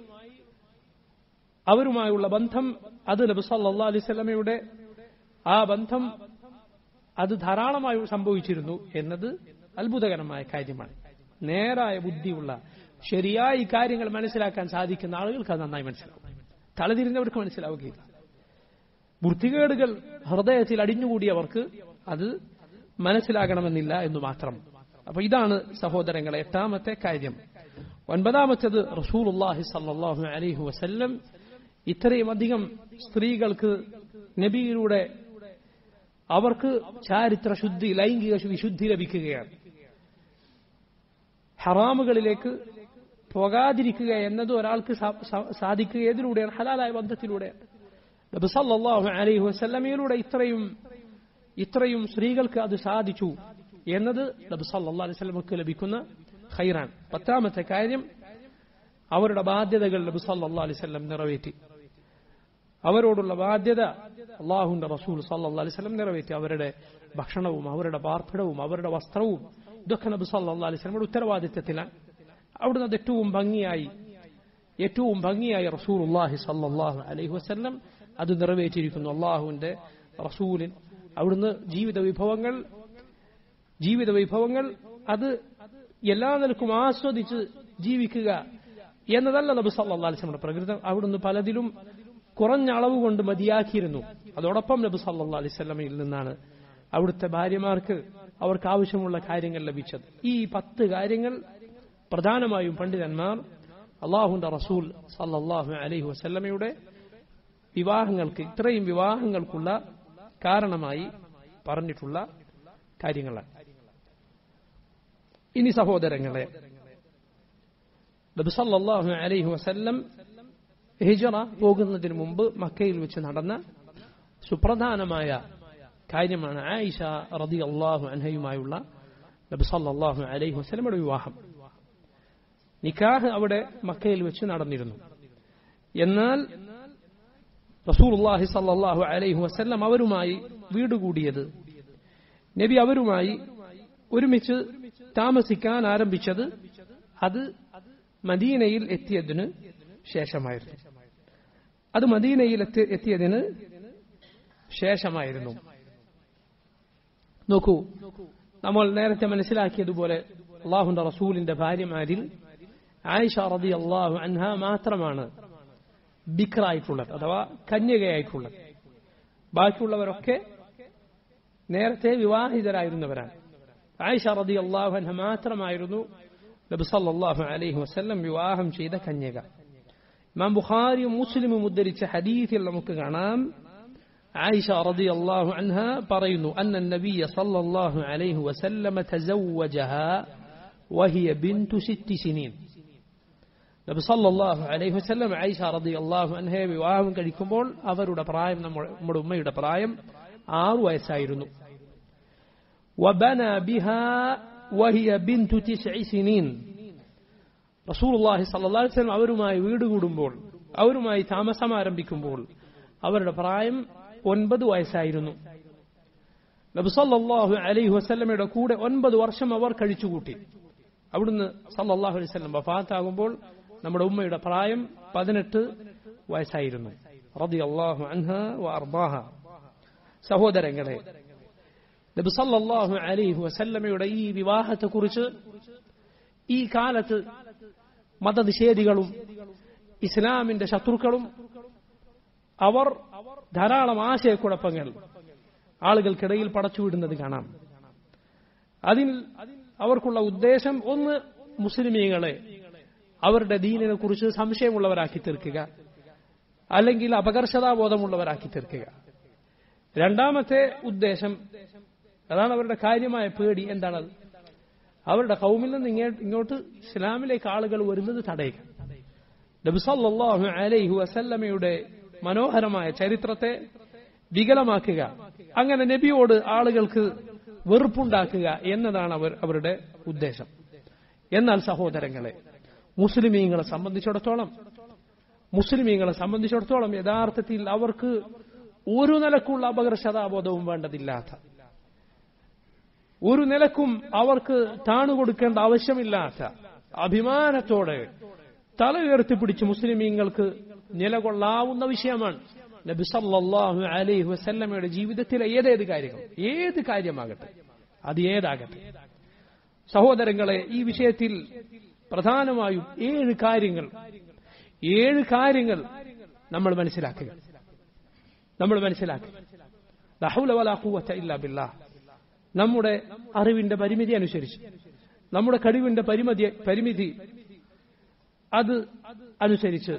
അവരുമായുള്ള ബന്ധം അത് നബി അലിസ്വലമയുടെ ആ ബന്ധം അത് ധാരാളമായി സംഭവിച്ചിരുന്നു എന്നത് അത്ഭുതകരമായ കാര്യമാണ്. നേരായ ബുദ്ധിയുള്ള ശരിയായി കാര്യങ്ങൾ മനസ്സിലാക്കാൻ സാധിക്കുന്ന ആളുകൾക്ക് അത് നന്നായി മനസ്സിലാവും. തലതിരിഞ്ഞവർക്ക് മനസ്സിലാവുകയില്ല. വൃത്തികേടുകൾ ഹൃദയത്തിൽ അടിഞ്ഞുകൂടിയവർക്ക് അത് മനസ്സിലാകണമെന്നില്ല എന്ന് മാത്രം. അപ്പൊ ഇതാണ് സഹോദരങ്ങളെ എട്ടാമത്തെ കാര്യം. ഒൻപതാമത്തേത് റസൂലുല്ലാഹി സല്ലാഹു അലൈഹി വസല്ലം. ഇത്രയും അധികം സ്ത്രീകൾക്ക് നബിയിലൂടെ അവർക്ക് ചാരിത്ര ശുദ്ധി ലൈംഗിക വിശുദ്ധി ലഭിക്കുകയാണ്. ഹറാമുകളിലേക്ക് പോകാതിരിക്കുക എന്നത് ഒരാൾക്ക് സാധിക്കുക ഏതിലൂടെയാണ് ഹലാലായ ബന്ധത്തിലൂടെയാണ്. നബി സല്ലല്ലാഹു അലൈഹി ഇത്രയും ഇത്രയും സ്ത്രീകൾക്ക് അത് സാധിച്ചു എന്നത് നബി സല്ലല്ലാഹു അലൈഹി വസല്ലമക്ക് ലഭിക്കുന്ന ഖൈറാൻ. പത്താമത്തെ കാര്യം അവരുടെ ബാധ്യതകൾ നബി സല്ലാ അലൈഹി വസല്ലം നിറവേറ്റി. അവരോടുള്ള ബാധ്യത അള്ളാഹുന്റെ റസൂൽ സല്ലാ അലൈഹി വസല്ലം നിറവേറ്റി. അവരുടെ ഭക്ഷണവും അവരുടെ പാർപ്പിടവും അവരുടെ വസ്ത്രവും ഇതൊക്കെ നബി സല്ലാ അലൈഹി ഉത്തരവാദിത്വത്തിലാണ് അവിടുന്ന് അത് ഏറ്റവും ഭംഗിയായി ഏറ്റവും ഭംഗിയായി റസൂൽ അള്ളാഹി സല്ലാഹു അലൈഹി വസ്ല്ലം അത് നിറവേറ്റിയിരിക്കുന്നു. അള്ളാഹുവിന്റെ റസൂലിൻ അവിടുന്ന് ജീവിത വിഭവങ്ങൾ ജീവിത വിഭവങ്ങൾ അത് എല്ലാ നിലക്കും ആസ്വദിച്ച് ജീവിക്കുക എന്നതല്ല നബി സല്ലാസ്ലമിന്റെ പ്രകൃതം. അവിടുന്ന് പലതിലും കുറഞ്ഞ അളവ് കൊണ്ട് മതിയാക്കിയിരുന്നു. അതോടൊപ്പം നബി സല്ലാ അലൈഹി വസല്ലമയിൽ നിന്നാണ് അവിടുത്തെ ഭാര്യമാർക്ക് അവർക്ക് ആവശ്യമുള്ള കാര്യങ്ങൾ ലഭിച്ചത്. ഈ പത്ത് കാര്യങ്ങൾ പ്രധാനമായും പണ്ഡിതന്മാർ അള്ളാഹുന്റെ റസൂൽ സല്ലാഹു അലൈഹി വസല്ലമയുടെ വിവാഹങ്ങൾക്ക് ഇത്രയും വിവാഹങ്ങൾക്കുള്ള കാരണമായി പറഞ്ഞിട്ടുള്ള കാര്യങ്ങളാണ്. ഇനി സഹോദരങ്ങളെ നബി സല്ലല്ലാഹു അലൈഹി വസല്ലം ഹിജറ പോകുന്നതിന് മുമ്പ് മക്കയിൽ വെച്ച് നടന്ന സുപ്രധാനമായ കാര്യമാണ് ആയിഷ റതി അള്ളാഹു അൻഹയുമായുള്ള നബി സല്ലല്ലാഹു അലൈഹി വസല്ലമയുടെ വിവാഹം. നിക്കാഹ് അവിടെ മക്കയിൽ വെച്ച് നടന്നിരുന്നു. എന്നാൽ റസൂലുള്ളാഹി സല്ലാഹു അലൈഹി വസ്ല്ലം അവരുമായി വീടുകൂടിയത് നബി അവരുമായി ഒരുമിച്ച് താമസിക്കാൻ ആരംഭിച്ചത് അത് മദീനയിൽ എത്തിയതിന് ശേഷമായിരുന്നു. അത് മദീനയിൽ എത്തിയതിന് ശേഷമായിരുന്നു. നോക്കൂ നമ്മൾ നേരത്തെ മനസ്സിലാക്കിയതുപോലെ അള്ളാഹുന്റെ റസൂലിന്റെ ഭാര്യമാരിൽ ആയിഷ റതി അള്ളാഹു അൻഹ മാത്രമാണ് ബിക്രായിട്ടുള്ളത് അഥവാ കന്യകയായിട്ടുള്ളത്. ബാക്കിയുള്ളവരൊക്കെ നേരത്തെ വിവാഹിതരായിരുന്നവരാണ്. ആയിഷ റതി അള്ളാഹു അൻഹ മാത്രമായിരുന്നു നബി സല്ലല്ലാഹു അലൈഹി വസല്ലം വിവാഹം ചെയ്ത കന്യക ഇമാം ബുഖാരിയും മുസ്ലിമും ഉദ്ധരിച്ച ഹദീസിൽ നമുക്ക് കാണാം ആയിഷ റതി അള്ളാഹു അൻഹ പറയുന്നു അന്ന നബിയ സല്ലല്ലാഹു അലൈഹി വസല്ലമ തസവ്വജഹ വഹിയ ബിന്തു സിത്തി സിനീൻ നബി സല്ലല്ലാഹു അലൈഹി വസല്ലം ആയിഷ റതി അള്ളാഹു അൻഹയെ വിവാഹം കഴിക്കുമ്പോൾ അവരുടെ പ്രായം നമ്മുടെ ഉമ്മയുടെ പ്രായം ആറു വയസ്സായിരുന്നു وبنى بها وهي بنت تسع سنين റസൂലുള്ളാഹി സ്വല്ലല്ലാഹു അലൈഹി വസല്ലം അവരുമായി വീട് കൂടുമ്പോൾ അവരുമായി താമസം ആരംഭിക്കുമ്പോൾ അവരുടെ പ്രായം ഒൻപത് വയസ്സായിരുന്നു നബി സല്ലല്ലാഹു അലൈഹി വസല്ലമയുടെ കൂടെ ഒൻപത് വർഷം അവർ കഴിച്ചുകൂട്ടി അവിടുന്ന് സല്ലല്ലാഹു അലൈഹി വസല്ലം വഫാത്താകുമ്പോൾ നമ്മുടെ ഉമ്മയുടെ പ്രായം പതിനെട്ട് വയസ്സായിരുന്നു റളിയല്ലാഹു അൻഹ വഅർദാഹ സഹോദരങ്ങളെ നബി സല്ലല്ലാഹു അലൈഹി വസല്ലമയുടെ ഈ വിവാഹത്തെക്കുറിച്ച് ഈ കാലത്ത് മതനിഷേധികളും ഇസ്ലാമിന്റെ ശത്രുക്കളും അവർ ധാരാളം ആശയക്കുഴപ്പങ്ങൾ ആളുകൾക്കിടയിൽ പടച്ചുവിടുന്നത് കാണാം. അതിൽ അവർക്കുള്ള ഉദ്ദേശം ഒന്ന് മുസ്ലിമീങ്ങളെ അവരുടെ ദീനിനെ കുറിച്ച് സംശയമുള്ളവരാക്കി തീർക്കുക അല്ലെങ്കിൽ അപകർഷതാബോധമുള്ളവരാക്കി തീർക്കുക. രണ്ടാമത്തെ ഉദ്ദേശം അതാണ് അവരുടെ കാര്യമായ പേടി. എന്താണത്? അവരുടെ കൗമിൽ നിന്ന് ഇങ്ങേ- ഇങ്ങോട്ട് ഇസ്ലാമിലേക്ക് ആളുകൾ വരുന്നത് തടയുക. നബിസല്ലാഹു അലൈഹു വസല്ലമയുടെ മനോഹരമായ ചരിത്രത്തെ വികലമാക്കുക. അങ്ങനെ നബിയോട് ആളുകൾക്ക് വെറുപ്പുണ്ടാക്കുക എന്നതാണ് അവർ അവരുടെ ഉദ്ദേശം. എന്നാൽ സഹോദരങ്ങളെ മുസ്ലിമീങ്ങളെ സംബന്ധിച്ചിടത്തോളം മുസ്ലിമീങ്ങളെ സംബന്ധിച്ചിടത്തോളം യഥാർത്ഥത്തിൽ അവർക്ക് ഒരു നിലക്കുള്ള അപകർഷതാബോധവും വേണ്ടതില്ലാത്ത ഒരു നിലക്കും അവർക്ക് താണുകൊടുക്കേണ്ട ആവശ്യമില്ലാത്ത അഭിമാനത്തോടെ തല ഉയർത്തിപ്പിടിച്ച് മുസ്ലിമീങ്ങൾക്ക് നിലകൊള്ളാവുന്ന വിഷയമാണ് നബി സല്ലല്ലാഹു അലൈഹി വസല്ലമയുടെ ജീവിതത്തിലെ ഏതേത് കാര്യങ്ങൾ? ഏത് കാര്യമാകട്ടെ? അത് ഏതാകട്ടെ? സഹോദരങ്ങളെ ഈ വിഷയത്തിൽ പ്രധാനമായും ഏഴ് കാര്യങ്ങൾ ഏഴ് കാര്യങ്ങൾ നമ്മൾ മനസ്സിലാക്കുക. നമ്മൾ മനസ്സിലാക്കുക. ഇല്ലാ ബില്ലാഹ്. നമ്മുടെ അറിവിന്റെ പരിമിതി അനുസരിച്ച്. നമ്മുടെ കഴിവിന്റെ പരിമിതി പരിമിതി അത് അനുസരിച്ച്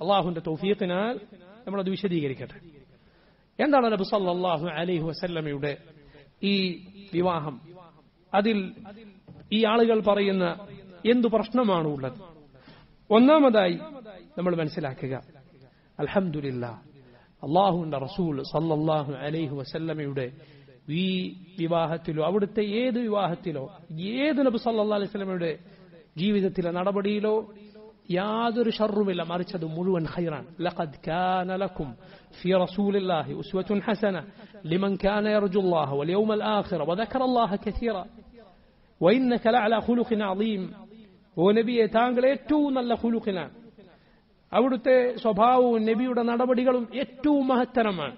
അള്ളാഹുന്റെ തൗഫീഖിനാൽ നമ്മളത് വിശദീകരിക്കട്ടെ. എന്താണ് നബി സല്ലാഹു അലൈഹി വസല്ലമയുടെ ഈ വിവാഹം? അതിൽ ഈ ആളുകൾ പറയുന്ന എന്തു പ്രശ്നമാണ് ഉള്ളത്? ഒന്നാമതായി നമ്മൾ മനസ്സിലാക്കുക അലഹമില്ല അള്ളാഹുവിന്റെ റസൂൽ സല്ലാഹു അലൈഹി വസല്ലമയുടെ ഈ വിവാഹത്തിലോ അവിടുത്തെ ഏത് വിവാഹത്തിലോ ഏത് നബി സല്ലല്ലാഹു അലൈഹി വസല്ലമയുടെ ജീവിതത്തിലെ നടപടിയിലോ യാതൊരു ഷറുമില്ല മറിച്ച് അത് മുഴുവൻ ഖൈറാൻ ലഖദ് കാന ലക്കും في رسول الله أسوة حسنة لمن كان يرجو الله واليوم الآخر وذكر الله كثيرا وإنك لعلى خلق عظيم ونبيه താങ്കൾ ഏറ്റവും നല്ല ഖുലുഖിലാണ് അവിടുത്തെ സ്വഭാവവും നബിയുടെ നടപടികളും ഏറ്റവും മഹത്തരമാണ്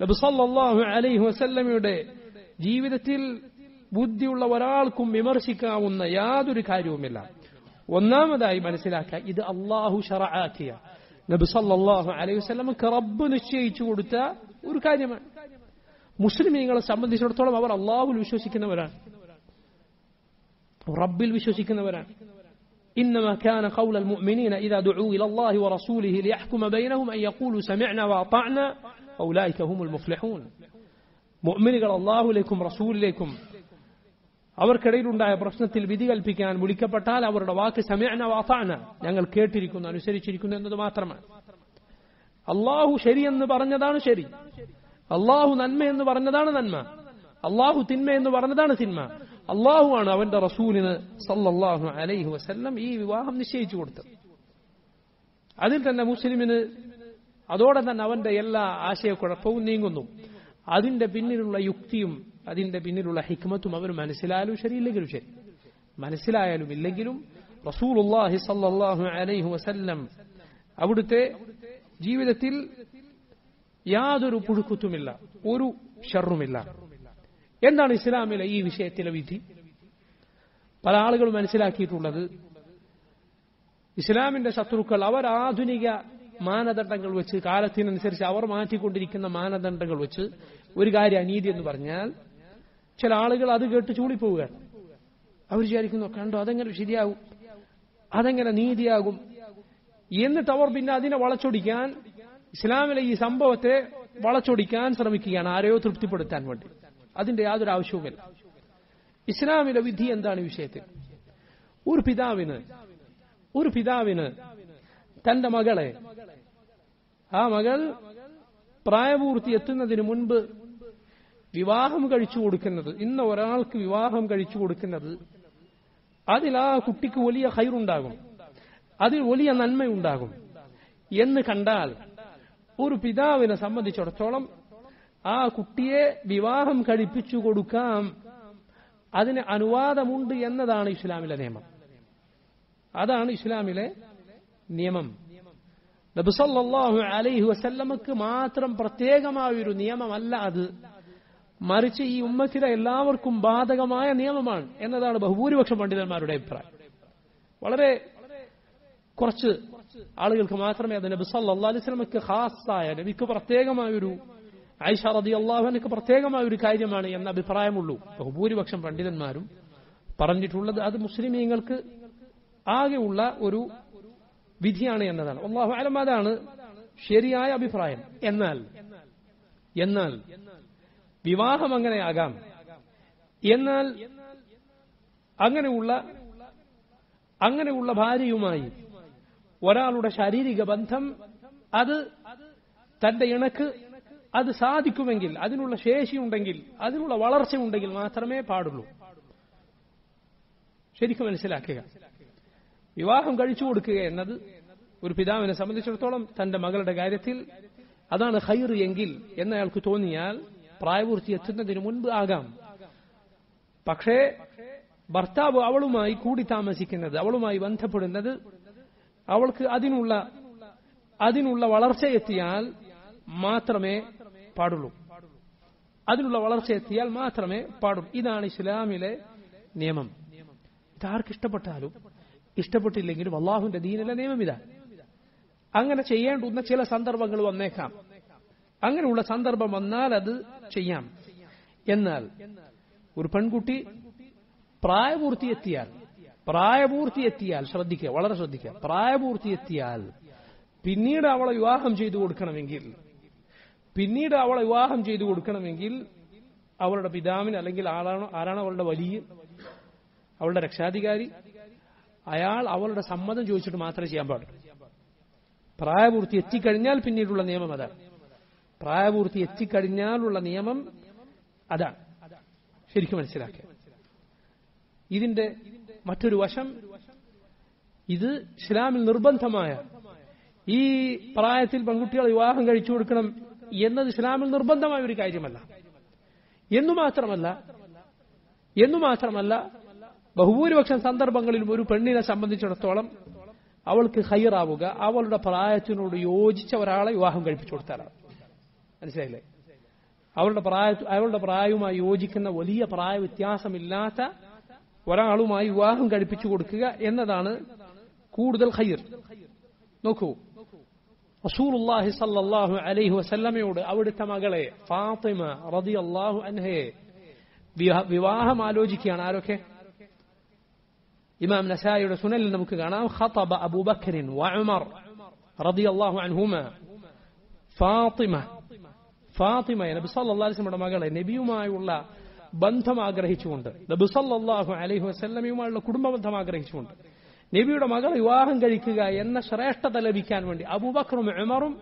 നബി സല്ലല്ലാഹു അലൈഹി വസല്ലമയുടെ ജീവിതത്തിൽ ബുദ്ധിയുള്ള ഒരാൾക്കും വിമർശിക്കാവുന്ന യാതൊരു കാര്യവുമില്ല ഒന്നാമതായി മനസ്സിലാക്കുക ഇത് അള്ളാഹു ഷറആക്കിയ നബി സല്ലല്ലാഹു അലൈഹി വസല്ലമക്ക് റബ്ബ് നിശ്ചയിച്ചു കൊടുത്ത ഒരു കാര്യമാണ് മുസ്ലിമീങ്ങളെ സംബന്ധിച്ചിടത്തോളം അവർ അള്ളാഹുൽ വിശ്വസിക്കുന്നവരാണ് റബ്ബിൽ വിശ്വസിക്കുന്നവരാണ് إنما كان قول المؤمنين إذا دعوا إلى الله ورسوله ليحكم بينهم أن يقولوا سمعنا وأطعنا ഔലായിക്ക ഹുമുൽ മുഫ്ലഹൂൻ മുഅ്മിനുകൾ അള്ളാഹുലേക്കും റസൂലിലേക്കും. അവർക്കിടയിലുണ്ടായ പ്രശ്നത്തിൽ വിധി കൽപ്പിക്കാൻ വിളിക്കപ്പെട്ടാൽ അവരുടെ വാക്ക് സമയന വാസാന. ഞങ്ങൾ കേട്ടിരിക്കുന്നു അനുസരിച്ചിരിക്കുന്നു എന്നത് മാത്രമാണ്. അള്ളാഹു ശരിയെന്ന് പറഞ്ഞതാണ് ശരി. അള്ളാഹു നന്മ എന്ന് പറഞ്ഞതാണ് നന്മ. അള്ളാഹു തിന്മ എന്ന് പറഞ്ഞതാണ് തിന്മ. അള്ളാഹുവാണ് അവന്റെ റസൂലിന് സല്ലാഹു അലൈഹി വസ്ല്ലം ഈ വിവാഹം നിശ്ചയിച്ചു കൊടുത്തത്. അതിൽ തന്നെ മുസ്ലിമിന് അതോടെ തന്നെ അവന്റെ എല്ലാ ആശയക്കുഴപ്പവും നീങ്ങുന്നു. അതിന്റെ പിന്നിലുള്ള യുക്തിയും അതിന്റെ പിന്നിലുള്ള ഹിക്മത്തും അവർ മനസ്സിലായാലും ശരി ഇല്ലെങ്കിലും ശരി. മനസ്സിലായാലും ഇല്ലെങ്കിലും റസൂലുള്ളാഹി സല്ലല്ലാഹു അലൈഹി വസല്ലം അവിടുത്തെ ജീവിതത്തിൽ യാതൊരു പുഴുക്കുത്തുമില്ല ഒരു ഷറുമില്ല. എന്താണ് ഇസ്ലാമിലെ ഈ വിഷയത്തിലെ വിധി? പല ആളുകളും മനസ്സിലാക്കിയിട്ടുള്ളത് ഇസ്ലാമിന്റെ ശത്രുക്കൾ അവർ ആധുനിക മാനദണ്ഡങ്ങൾ വെച്ച് കാലത്തിനനുസരിച്ച് അവർ മാറ്റിക്കൊണ്ടിരിക്കുന്ന മാനദണ്ഡങ്ങൾ വെച്ച് ഒരു കാര്യം അനീതി എന്ന് പറഞ്ഞാൽ ചില ആളുകൾ അത് കേട്ട് ചൂളിപ്പോവുകയാണ്. അവർ വിചാരിക്കുന്നു കണ്ടോ അതെങ്ങനെ ശരിയാകും അതെങ്ങനെ നീതിയാകും? എന്നിട്ട് അവർ പിന്നെ അതിനെ വളച്ചൊടിക്കാൻ ഇസ്ലാമിലെ ഈ സംഭവത്തെ വളച്ചൊടിക്കാൻ ശ്രമിക്കുകയാണ് ആരെയോ തൃപ്തിപ്പെടുത്താൻ വേണ്ടി. അതിന്റെ യാതൊരു ആവശ്യവുമില്ല. ഇസ്ലാമിലെ വിധി എന്താണ് വിഷയത്തിൽ? ഒരു പിതാവിന് ഒരു പിതാവിന് തന്റെ മകളെ ആ മകൾ പ്രായപൂർത്തി എത്തുന്നതിന് മുൻപ് വിവാഹം കഴിച്ചു കൊടുക്കുന്നത് ഇന്ന് ഒരാൾക്ക് വിവാഹം കഴിച്ചു കൊടുക്കുന്നത് അതിൽ ആ കുട്ടിക്ക് വലിയ ഹൈറുണ്ടാകും അതിൽ വലിയ നന്മയുണ്ടാകും എന്ന് കണ്ടാൽ ഒരു പിതാവിനെ സംബന്ധിച്ചിടത്തോളം ആ കുട്ടിയെ വിവാഹം കഴിപ്പിച്ചു കൊടുക്കാം അതിന് അനുവാദമുണ്ട് എന്നതാണ് ഇസ്ലാമിലെ നിയമം. അതാണ് ഇസ്ലാമിലെ നിയമം. നബിസല്ലാഹു അലൈഹി വസല്ലമക്ക് മാത്രം പ്രത്യേകമായൊരു നിയമമല്ല അത്. മറിച്ച് ഈ ഉമ്മത്തിലെ എല്ലാവർക്കും ബാധകമായ നിയമമാണ് എന്നതാണ് ബഹുഭൂരിപക്ഷം പണ്ഡിതന്മാരുടെ അഭിപ്രായം. വളരെ കുറച്ച് ആളുകൾക്ക് മാത്രമേ അത് നബി സല്ലാ അലൈഹി സ്വലമക്ക് ഖാസായ നബിക്ക് പ്രത്യേകമായൊരു ഐഷ റതി അള്ളാഹുനക്ക് പ്രത്യേകമായ ഒരു കാര്യമാണ് എന്ന അഭിപ്രായമുള്ളൂ ബഹുഭൂരിപക്ഷം പണ്ഡിതന്മാരും പറഞ്ഞിട്ടുള്ളത്. അത് മുസ്ലിമീങ്ങൾക്ക് ആകെയുള്ള ഒരു വിധിയാണ് എന്നതാണ്. അള്ളാഹു അലം അതാണ് ശരിയായ അഭിപ്രായം. എന്നാൽ എന്നാൽ വിവാഹം അങ്ങനെയാകാം. എന്നാൽ അങ്ങനെയുള്ള അങ്ങനെയുള്ള ഭാര്യയുമായി ഒരാളുടെ ശാരീരിക ബന്ധം അത് തന്റെ ഇണക്ക് അത് സാധിക്കുമെങ്കിൽ അതിനുള്ള ശേഷിയുണ്ടെങ്കിൽ അതിനുള്ള വളർച്ച ഉണ്ടെങ്കിൽ മാത്രമേ പാടുള്ളൂ. ശരിക്കും മനസ്സിലാക്കുക. വിവാഹം കഴിച്ചു കൊടുക്കുക എന്നത് ഒരു പിതാവിനെ സംബന്ധിച്ചിടത്തോളം തന്റെ മകളുടെ കാര്യത്തിൽ അതാണ് ഹൈർ എങ്കിൽ എന്നയാൾക്ക് തോന്നിയാൽ പ്രായപൂർത്തി എത്തുന്നതിന് മുൻപ് ആകാം. പക്ഷേ ഭർത്താവ് അവളുമായി കൂടി താമസിക്കുന്നത് അവളുമായി ബന്ധപ്പെടുന്നത് അവൾക്ക് അതിനുള്ള അതിനുള്ള വളർച്ച എത്തിയാൽ മാത്രമേ പാടുള്ളൂ. അതിനുള്ള വളർച്ച എത്തിയാൽ മാത്രമേ പാടുള്ളൂ. ഇതാണ് ഇസ്ലാമിലെ നിയമം. ഇതാർക്ക് ഇഷ്ടപ്പെട്ടാലും ഇഷ്ടപ്പെട്ടില്ലെങ്കിലും അള്ളാഹുവിന്റെ ദീനിലെ നിയമം ഇതാ അങ്ങനെ ചെയ്യേണ്ടുന്ന ചില സന്ദർഭങ്ങൾ വന്നേക്കാം. അങ്ങനെയുള്ള സന്ദർഭം വന്നാൽ അത് ചെയ്യാം. എന്നാൽ ഒരു പെൺകുട്ടി പ്രായപൂർത്തി എത്തിയാൽ പ്രായപൂർത്തി എത്തിയാൽ ശ്രദ്ധിക്കുക വളരെ ശ്രദ്ധിക്കുക പ്രായപൂർത്തി എത്തിയാൽ പിന്നീട് അവളെ വിവാഹം ചെയ്തു കൊടുക്കണമെങ്കിൽ പിന്നീട് അവളെ വിവാഹം ചെയ്തു കൊടുക്കണമെങ്കിൽ അവളുടെ പിതാവിന് അല്ലെങ്കിൽ ആരാണോ ആരാണ് അവളുടെ വലിയ അവളുടെ രക്ഷാധികാരി അയാൾ അവളുടെ സമ്മതം ചോദിച്ചിട്ട് മാത്രമേ ചെയ്യാൻ പാടുള്ളൂ. പ്രായപൂർത്തി എത്തിക്കഴിഞ്ഞാൽ പിന്നീടുള്ള നിയമം അതാണ്. പ്രായപൂർത്തി എത്തിക്കഴിഞ്ഞാലുള്ള നിയമം അതാണ്. ശരിക്കും മനസ്സിലാക്കുക. ഇതിന്റെ മറ്റൊരു വശം ഇത് ഇസ്ലാമിൽ നിർബന്ധമായ ഈ പ്രായത്തിൽ പെൺകുട്ടികൾ വിവാഹം കഴിച്ചു കൊടുക്കണം എന്നത് ഇസ്ലാമിൽ നിർബന്ധമായ ഒരു കാര്യമല്ല. എന്നു മാത്രമല്ല എന്നു മാത്രമല്ല ബഹുഭൂരിപക്ഷം സന്ദർഭങ്ങളിലും ഒരു പെണ്ണിനെ സംബന്ധിച്ചിടത്തോളം അവൾക്ക് ഹൈറാവുക അവളുടെ പ്രായത്തിനോട് യോജിച്ച ഒരാളെ വിവാഹം കഴിപ്പിച്ചു കൊടുത്താലാണ്. മനസ്സിലായില്ലേ? അവളുടെ പ്രായ അവളുടെ പ്രായവുമായി യോജിക്കുന്ന വലിയ പ്രായ വ്യത്യാസമില്ലാത്ത ഒരാളുമായി വിവാഹം കഴിപ്പിച്ചു കൊടുക്കുക എന്നതാണ് കൂടുതൽ ഹൈർ നോക്കൂ റസൂലുള്ളാഹി സല്ലാഹു അലൈഹി വസല്ലമയോട് അവിടുത്തെ മകളെ ഫാത്തിമ റതി അള്ളാഹു അൻഹയെ വിവാഹം ആലോചിക്കുകയാണ് ആരൊക്കെ? ഇമാം നസായിയുടെ സുനലിൽ നമുക്ക് കാണാം ഖതബ അബൂബക്കറിൻ വഉമർ റളിയല്ലാഹു അൻഹുമ ഫാത്തിമ ഫാത്തിമ നബി സല്ലല്ലാഹു അലൈഹി വസല്ലമയുടെ മകളെ നബിയുമായുള്ള ബന്ധം ആഗ്രഹിച്ചുകൊണ്ട്. നബി സല്ലല്ലാഹു അലൈഹി വസല്ലമയുമായുള്ള കുടുംബ ബന്ധം ആഗ്രഹിച്ചുകൊണ്ട്. നബിയുടെ മകളെ വിവാഹം കഴിക്കുക എന്ന ശ്രേഷ്ഠത ലഭിക്കാൻ വേണ്ടി അബൂബക്കറും ഉമറും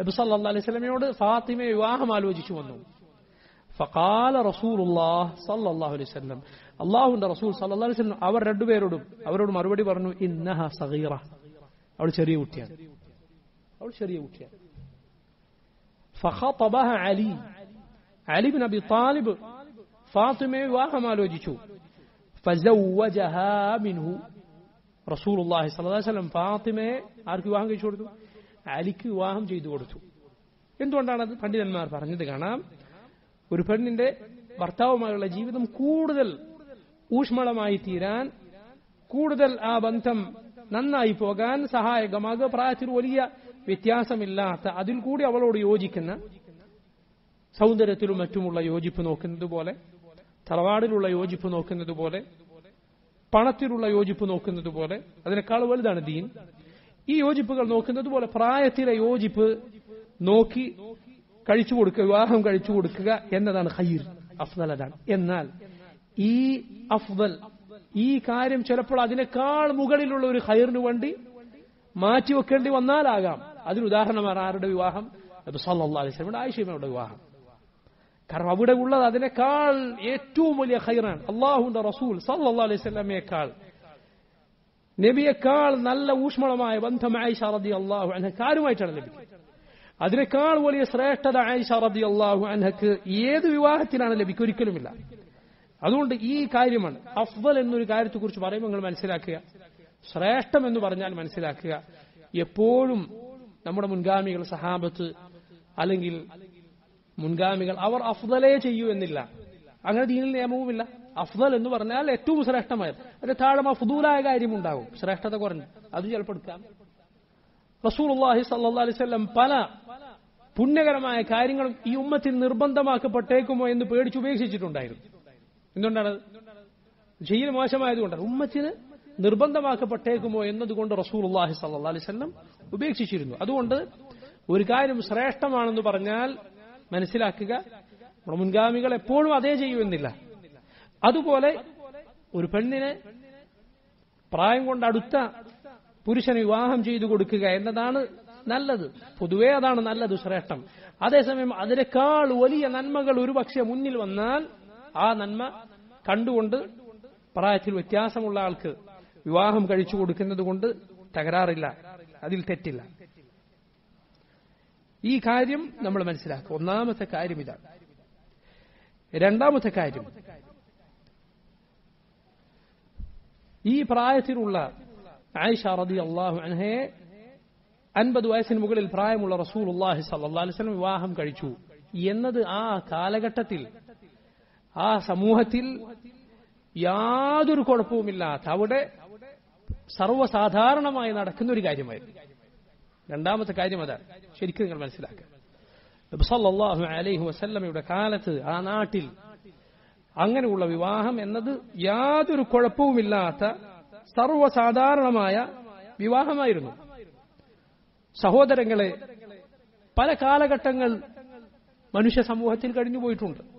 നബി സല്ലല്ലാഹു അലൈഹി വസല്ലമയോട് ഫാത്തിമയെ വിവാഹം ആലോചിച്ചു വന്നു. ഫഖാല റസൂലുള്ളാഹ് സല്ലല്ലാഹു അലൈഹി വസല്ലം അള്ളാഹുവിന്റെ റസൂൽ അലൈഹി വസല്ലം അവർ രണ്ടുപേരോടും അവരോട് മറുപടി പറഞ്ഞു ഇന്നഹ സഹീറ അവൾ ചെറിയ കുട്ടിയാണ്. അവൾ ചെറിയ കുട്ടിയാണ്. ഫഹ Ali. Ali bin Abi Talib ഫാത്തിമയെ വിവാഹം ആലോചിച്ചു. മിൻഹു. റസൂലുള്ളാഹി സ്വല്ലല്ലാഹു അലൈഹി ഫാത്തിമയെ ആർക്ക് വിവാഹം കഴിച്ചു കൊടുത്തു? അലിക്ക് വിവാഹം ചെയ്തു കൊടുത്തു. എന്തുകൊണ്ടാണ് അത്? പണ്ഡിതന്മാർ പറഞ്ഞത് കാണാം. ഒരു പെണ്ണിന്റെ ഭർത്താവുമായുള്ള ജീവിതം കൂടുതൽ ഊഷ്മളമായി തീരാൻ കൂടുതൽ ആ ബന്ധം നന്നായി പോകാൻ സഹായകമാകുക. പ്രായത്തിൽ വലിയ വ്യത്യാസമില്ലാത്ത അതിൽ കൂടി അവളോട് യോജിക്കുന്ന സൗന്ദര്യത്തിലും മറ്റുമുള്ള യോജിപ്പ് നോക്കുന്നത് പോലെ തറവാടിലുള്ള യോജിപ്പ് നോക്കുന്നത് പോലെ പണത്തിലുള്ള യോജിപ്പ് നോക്കുന്നത് പോലെ അതിനേക്കാൾ വലുതാണ് ദീൻ. ഈ യോജിപ്പുകൾ നോക്കുന്നത് പോലെ പ്രായത്തിലെ യോജിപ്പ് നോക്കി കഴിച്ചു കൊടുക്കുക വിവാഹം കഴിച്ചു കൊടുക്കുക എന്നതാണ് ഹൈർ അഫ്സലതാണ് എന്നാൽ ഈ അഫ്ദൽ ഈ കാര്യം ചിലപ്പോൾ അതിനേക്കാൾ മുകളിലുള്ള ഒരു ഹയറിനു വേണ്ടി മാറ്റിവെക്കേണ്ടി വന്നാലാകാം. അതിന് ഉദാഹരണമാണ് ആരുടെ വിവാഹം? വസല്ലം ആയിഷയുടെ വിവാഹം. കാരണം അവിടെ ഉള്ളത് അതിനേക്കാൾ ഏറ്റവും വലിയ ഹൈറാണ് അള്ളാഹുന്റെ റസൂൽ വസല്ലമയേക്കാൾ. നബിയേക്കാൾ നല്ല ഊഷ്മളമായ ബന്ധം ആയിഷ റബി അള്ളാഹു അൻഹക്ക് ആരുമായിട്ടാണ് ലഭിക്കുന്നത് അതിനേക്കാൾ വലിയ ശ്രേഷ്ഠത ആയിഷ റബി അള്ളാഹു അനഹക്ക് ഏത് വിവാഹത്തിലാണ് ലഭിക്കുക? ഒരിക്കലുമില്ല. അതുകൊണ്ട് ഈ കാര്യമാണ് അഫ്വൽ എന്നൊരു കാര്യത്തെക്കുറിച്ച് പറയുമ്പോൾ നിങ്ങൾ മനസ്സിലാക്കുക. ശ്രേഷ്ഠം എന്ന് പറഞ്ഞാൽ മനസ്സിലാക്കുക. എപ്പോഴും നമ്മുടെ മുൻഗാമികൾ സഹാബത്ത് അല്ലെങ്കിൽ മുൻഗാമികൾ അവർ അഫ്ദലേ ചെയ്യൂ എന്നില്ല. അങ്ങനെ ദീനിൽ നിയമവുമില്ല. അഫ്ദൽ എന്ന് പറഞ്ഞാൽ ഏറ്റവും ശ്രേഷ്ഠമായത്. അതിന്റെ താഴെ അഫ്ദൂലായ കാര്യമുണ്ടാകും. ശ്രേഷ്ഠത കുറഞ്ഞു. അത് ചിലപ്പോൾ എടുക്കാം. സല്ലല്ലാഹു അലൈഹി വസല്ലം പല പുണ്യകരമായ കാര്യങ്ങളും ഈ ഉമ്മത്തിൽ നിർബന്ധമാക്കപ്പെട്ടേക്കുമോ എന്ന് പേടിച്ച് ഉപേക്ഷിച്ചിട്ടുണ്ടായിരുന്നു. എന്തുകൊണ്ടാണ്? ജയിൽ മോശമായതുകൊണ്ടാണ്. ഉമ്മത്തിന് നിർബന്ധമാക്കപ്പെട്ടേക്കുമോ എന്നതുകൊണ്ട് റസൂലുള്ളാഹി അള്ളാഹി അലൈഹി വസല്ലം ഉപേക്ഷിച്ചിരുന്നു. അതുകൊണ്ട് ഒരു കാര്യം ശ്രേഷ്ഠമാണെന്ന് പറഞ്ഞാൽ മനസ്സിലാക്കുക നമ്മുടെ മുൻഗാമികൾ എപ്പോഴും അതേ ചെയ്യുമെന്നില്ല. അതുപോലെ ഒരു പെണ്ണിനെ പ്രായം കൊണ്ട് അടുത്ത പുരുഷന് വിവാഹം ചെയ്തു കൊടുക്കുക എന്നതാണ് നല്ലത്. പൊതുവേ അതാണ് നല്ലത് ശ്രേഷ്ഠം. അതേസമയം അതിനേക്കാൾ വലിയ നന്മകൾ ഒരുപക്ഷെ മുന്നിൽ വന്നാൽ ആ നന്മ കണ്ടുകൊണ്ട് പ്രായത്തിൽ വ്യത്യാസമുള്ള ആൾക്ക് വിവാഹം കഴിച്ചു കൊടുക്കുന്നത് കൊണ്ട് തകരാറില്ല. അതിൽ തെറ്റില്ല. ഈ കാര്യം നമ്മൾ മനസ്സിലാക്കുക. ഒന്നാമത്തെ കാര്യം ഇതാണ്. രണ്ടാമത്തെ കാര്യം ഈ പ്രായത്തിലുള്ള ആയിഷ റതി അള്ളാഹു അൻഹയെ അൻപത് വയസ്സിന് മുകളിൽ പ്രായമുള്ള റസൂൽ അള്ളാഹി സല്ലാ വിവാഹം കഴിച്ചു. എന്നത് ആ കാലഘട്ടത്തിൽ ആ സമൂഹത്തിൽ യാതൊരു കുഴപ്പവുമില്ലാത്ത അവിടെ സർവസാധാരണമായി നടക്കുന്ന ഒരു കാര്യമായിരുന്നു. രണ്ടാമത്തെ കാര്യം അതാണ് ശരിക്കും നിങ്ങൾ മനസ്സിലാക്കുക. അലൈഹി കാലത്ത് ആ നാട്ടിൽ അങ്ങനെയുള്ള വിവാഹം എന്നത് യാതൊരു കുഴപ്പവുമില്ലാത്ത സർവസാധാരണമായ വിവാഹമായിരുന്നു. സഹോദരങ്ങളെ പല കാലഘട്ടങ്ങൾ മനുഷ്യ സമൂഹത്തിൽ കഴിഞ്ഞു പോയിട്ടുണ്ട്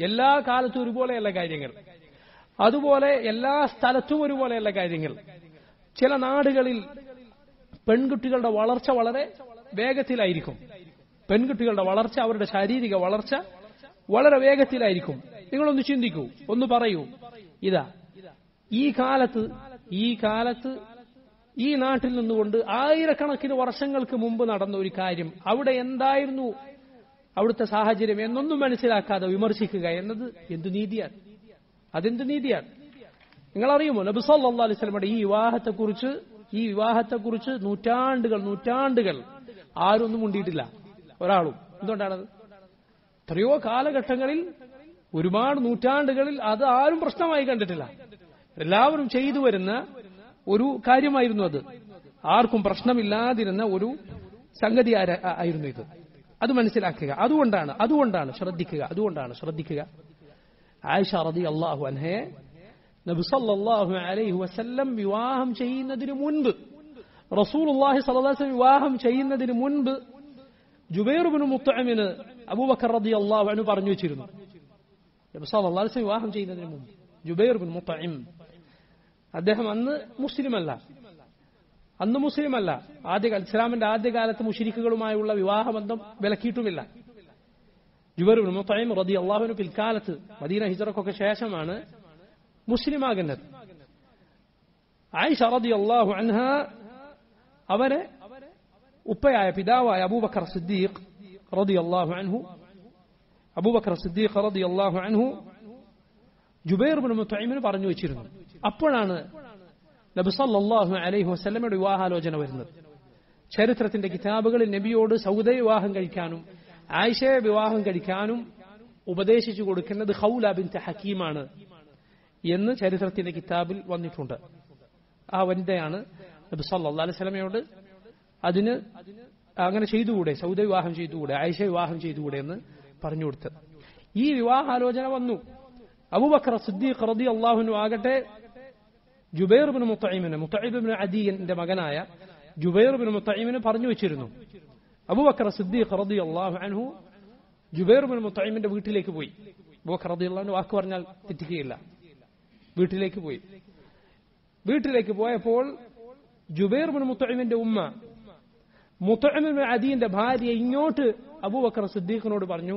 എല്ലാ കാലത്തും ഒരുപോലെയല്ല കാര്യങ്ങൾ. അതുപോലെ എല്ലാ സ്ഥലത്തും ഒരുപോലെയല്ല കാര്യങ്ങൾ. ചില നാടുകളിൽ പെൺകുട്ടികളുടെ വളർച്ച വളരെ വേഗത്തിലായിരിക്കും. പെൺകുട്ടികളുടെ വളർച്ച അവരുടെ ശാരീരിക വളർച്ച വളരെ വേഗത്തിലായിരിക്കും. നിങ്ങളൊന്ന് ചിന്തിക്കൂ ഒന്ന് പറയൂ. ഇതാ ഈ കാലത്ത് ഈ കാലത്ത് ഈ നാട്ടിൽ നിന്നുകൊണ്ട് ആയിരക്കണക്കിന് വർഷങ്ങൾക്ക് മുമ്പ് നടന്ന ഒരു കാര്യം. അവിടെ എന്തായിരുന്നു? അവിടുത്തെ സാഹചര്യം എന്നൊന്നും മനസ്സിലാക്കാതെ വിമർശിക്കുക എന്നത് എന്തു നീതിയാണ്? അതെന്ത് നീതിയാണ്? നിങ്ങൾ അറിയുമോ നബി സല്ലാ അലൈഹി വസല്ലമയുടെ ഈ വിവാഹത്തെക്കുറിച്ച് ഈ വിവാഹത്തെക്കുറിച്ച് നൂറ്റാണ്ടുകൾ നൂറ്റാണ്ടുകൾ ആരൊന്നും മുണ്ടിയിട്ടില്ല. ഒരാളും. എന്തുകൊണ്ടാണത്? എത്രയോ കാലഘട്ടങ്ങളിൽ ഒരുപാട് നൂറ്റാണ്ടുകളിൽ അത് ആരും പ്രശ്നമായി കണ്ടിട്ടില്ല. എല്ലാവരും ചെയ്തു വരുന്ന ഒരു കാര്യമായിരുന്നു അത്. ആർക്കും പ്രശ്നമില്ലാതിരുന്ന ഒരു സംഗതി ആയിരുന്നു ഇത്. അത് മനസ്സിലാക്കുക അതുകൊണ്ടാണ് അതുകൊണ്ടാണ് ശ്രദ്ധിക്കുക അതുകൊണ്ടാണ് ശ്രദ്ധിക്കുക ആയിഷ റതി അള്ളാഹു അൻഹയെ നബി സല്ലല്ലാഹു അലൈഹി വസല്ലം വിവാഹം ചെയ്യുന്നതിന് മുൻപ് റസൂലുള്ളാഹി സ്വല്ലല്ലാഹു അലൈഹി വിവാഹം ചെയ്യുന്നതിന് മുൻപ് ജുബൈർ ബിൻ മുത്തഅമിന് അബൂബക്കർ റളിയല്ലാഹു അൻഹു പറഞ്ഞു വെച്ചിരുന്നു. നബി സല്ലല്ലാഹു അലൈഹി വിവാഹം ചെയ്യുന്നതിന് മുൻപ് ജുബൈർ ബിൻ മുത്തഇം അദ്ദേഹം അന്ന് മുസ്ലിമല്ല അന്ന് മുസ്ലിമല്ല. ആദ്യ ഇസ്ലാമിന്റെ ആദ്യകാലത്ത് മുഷിരിക്കുകളുമായുള്ള വിവാഹബന്ധം വിലക്കിയിട്ടുമില്ല. ജുബൈർ ബിൻ റതി അൻഹു പിൽക്കാലത്ത് മദീന ഹിജറക്കൊക്കെ ശേഷമാണ് മുസ്ലിമാകുന്നത്. ആയിഷ അള്ളാഹു അൻഹ അവരെ ഉപ്പയായ പിതാവായ അബൂബക്കർ സിദ്ദീഖ് റതി അള്ളാഹു അൻഹു അബൂബക്കർ സിദ്ദീഖ് റതി അള്ളാഹു അൻഹു ജുബൈർ ബിൻ മുത്തൈമിന് പറഞ്ഞു വെച്ചിരുന്നു. അപ്പോഴാണ് നബി സല്ലല്ലാഹു അലൈഹി വസ്ലമയുടെ വിവാഹാലോചന വരുന്നത്. ചരിത്രത്തിന്റെ കിതാബുകളിൽ നബിയോട് സൗദ വിവാഹം കഴിക്കാനും ആയിഷയെ വിവാഹം കഴിക്കാനും ഉപദേശിച്ചു കൊടുക്കുന്നത് ഹൗല ബിൻ ഹക്കീമാണ് എന്ന് ചരിത്രത്തിന്റെ കിതാബിൽ വന്നിട്ടുണ്ട്. ആ വനിതയാണ് നബി സല്ലാ അലൈഹി വസല്ലമയോട് അതിന് അങ്ങനെ ചെയ്തുകൂടെ സൗദ വിവാഹം ചെയ്തുകൂടെ ആയിഷ വിവാഹം ചെയ്തുകൂടെ എന്ന് പറഞ്ഞു കൊടുത്തത് ഈ വിവാഹാലോചന വന്നു. അബൂബക്കർ സിദ്ദീഖ് റതി അള്ളാഹുനു ആകട്ടെ ജുബൈർ ബിൻ മുത്തൈമിന് മുത്തൈബ് ബിൻ അദീന്റെ മകനായ ജുബൈർ ബിൻ മുത്തൈമിന് പറഞ്ഞു വെച്ചിരുന്നു. അബൂബക്കർ സിദ്ദീഖ് റതി അള്ളാഹു അൻഹു ജുബൈർ ബിൻ മുത്തൈമിന്റെ വീട്ടിലേക്ക് പോയി. അബൂബക്കർ റതി അള്ളാഹു വാക്ക് പറഞ്ഞാൽ തെറ്റിക്കുകയില്ല. വീട്ടിലേക്ക് പോയി. വീട്ടിലേക്ക് പോയപ്പോൾ ജുബൈർ ബിൻ മുത്തൈമിന്റെ ഉമ്മ മുത്തൈമിൻ ബിൻ അദീന്റെ ഭാര്യ ഇങ്ങോട്ട് അബൂബക്കർ സിദ്ദീഖിനോട് പറഞ്ഞു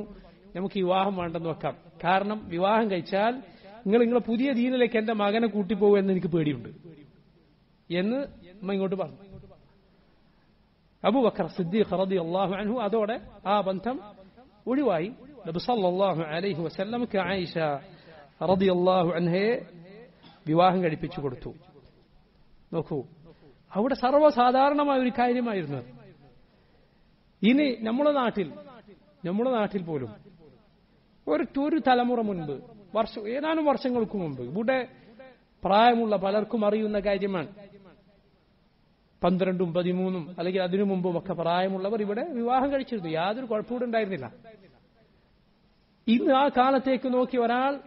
നമുക്ക് ഈ വിവാഹം വേണ്ടെന്ന് വെക്കാം. കാരണം വിവാഹം കഴിച്ചാൽ നിങ്ങൾ നിങ്ങളെ പുതിയ ദീനിലേക്ക് എന്റെ മകനെ കൂട്ടിപ്പോകും എന്ന് എനിക്ക് പേടിയുണ്ട്. എന്ന് അമ്മ ഇങ്ങോട്ട് പറഞ്ഞു. അബൂബക്കർ സിദ്ദീഖ് റതി അള്ളാഹു അൻഹു അതോടെ ആ ബന്ധം ഒഴിവായി. നബി ആയിഷ വിവാഹം കഴിപ്പിച്ചു കൊടുത്തു. നോക്കൂ അവിടെ സർവസാധാരണമായ ഒരു കാര്യമായിരുന്നു. ഇനി നമ്മുടെ നാട്ടിൽ നമ്മുടെ നാട്ടിൽ പോലും ഒരു ഒരു തലമുറ മുൻപ് വർഷം ഏതാനും വർഷങ്ങൾക്ക് മുമ്പ്. ഇവിടെ പ്രായമുള്ള പലർക്കും അറിയുന്ന കാര്യമാണ്. പന്ത്രണ്ടും പതിമൂന്നും അല്ലെങ്കിൽ അതിനു മുമ്പും ഒക്കെ പ്രായമുള്ളവർ ഇവിടെ വിവാഹം കഴിച്ചിരുന്നു. യാതൊരു കുഴപ്പവും ഉണ്ടായിരുന്നില്ല. ഇന്ന് ആ കാലത്തേക്ക് നോക്കി ഒരാൾ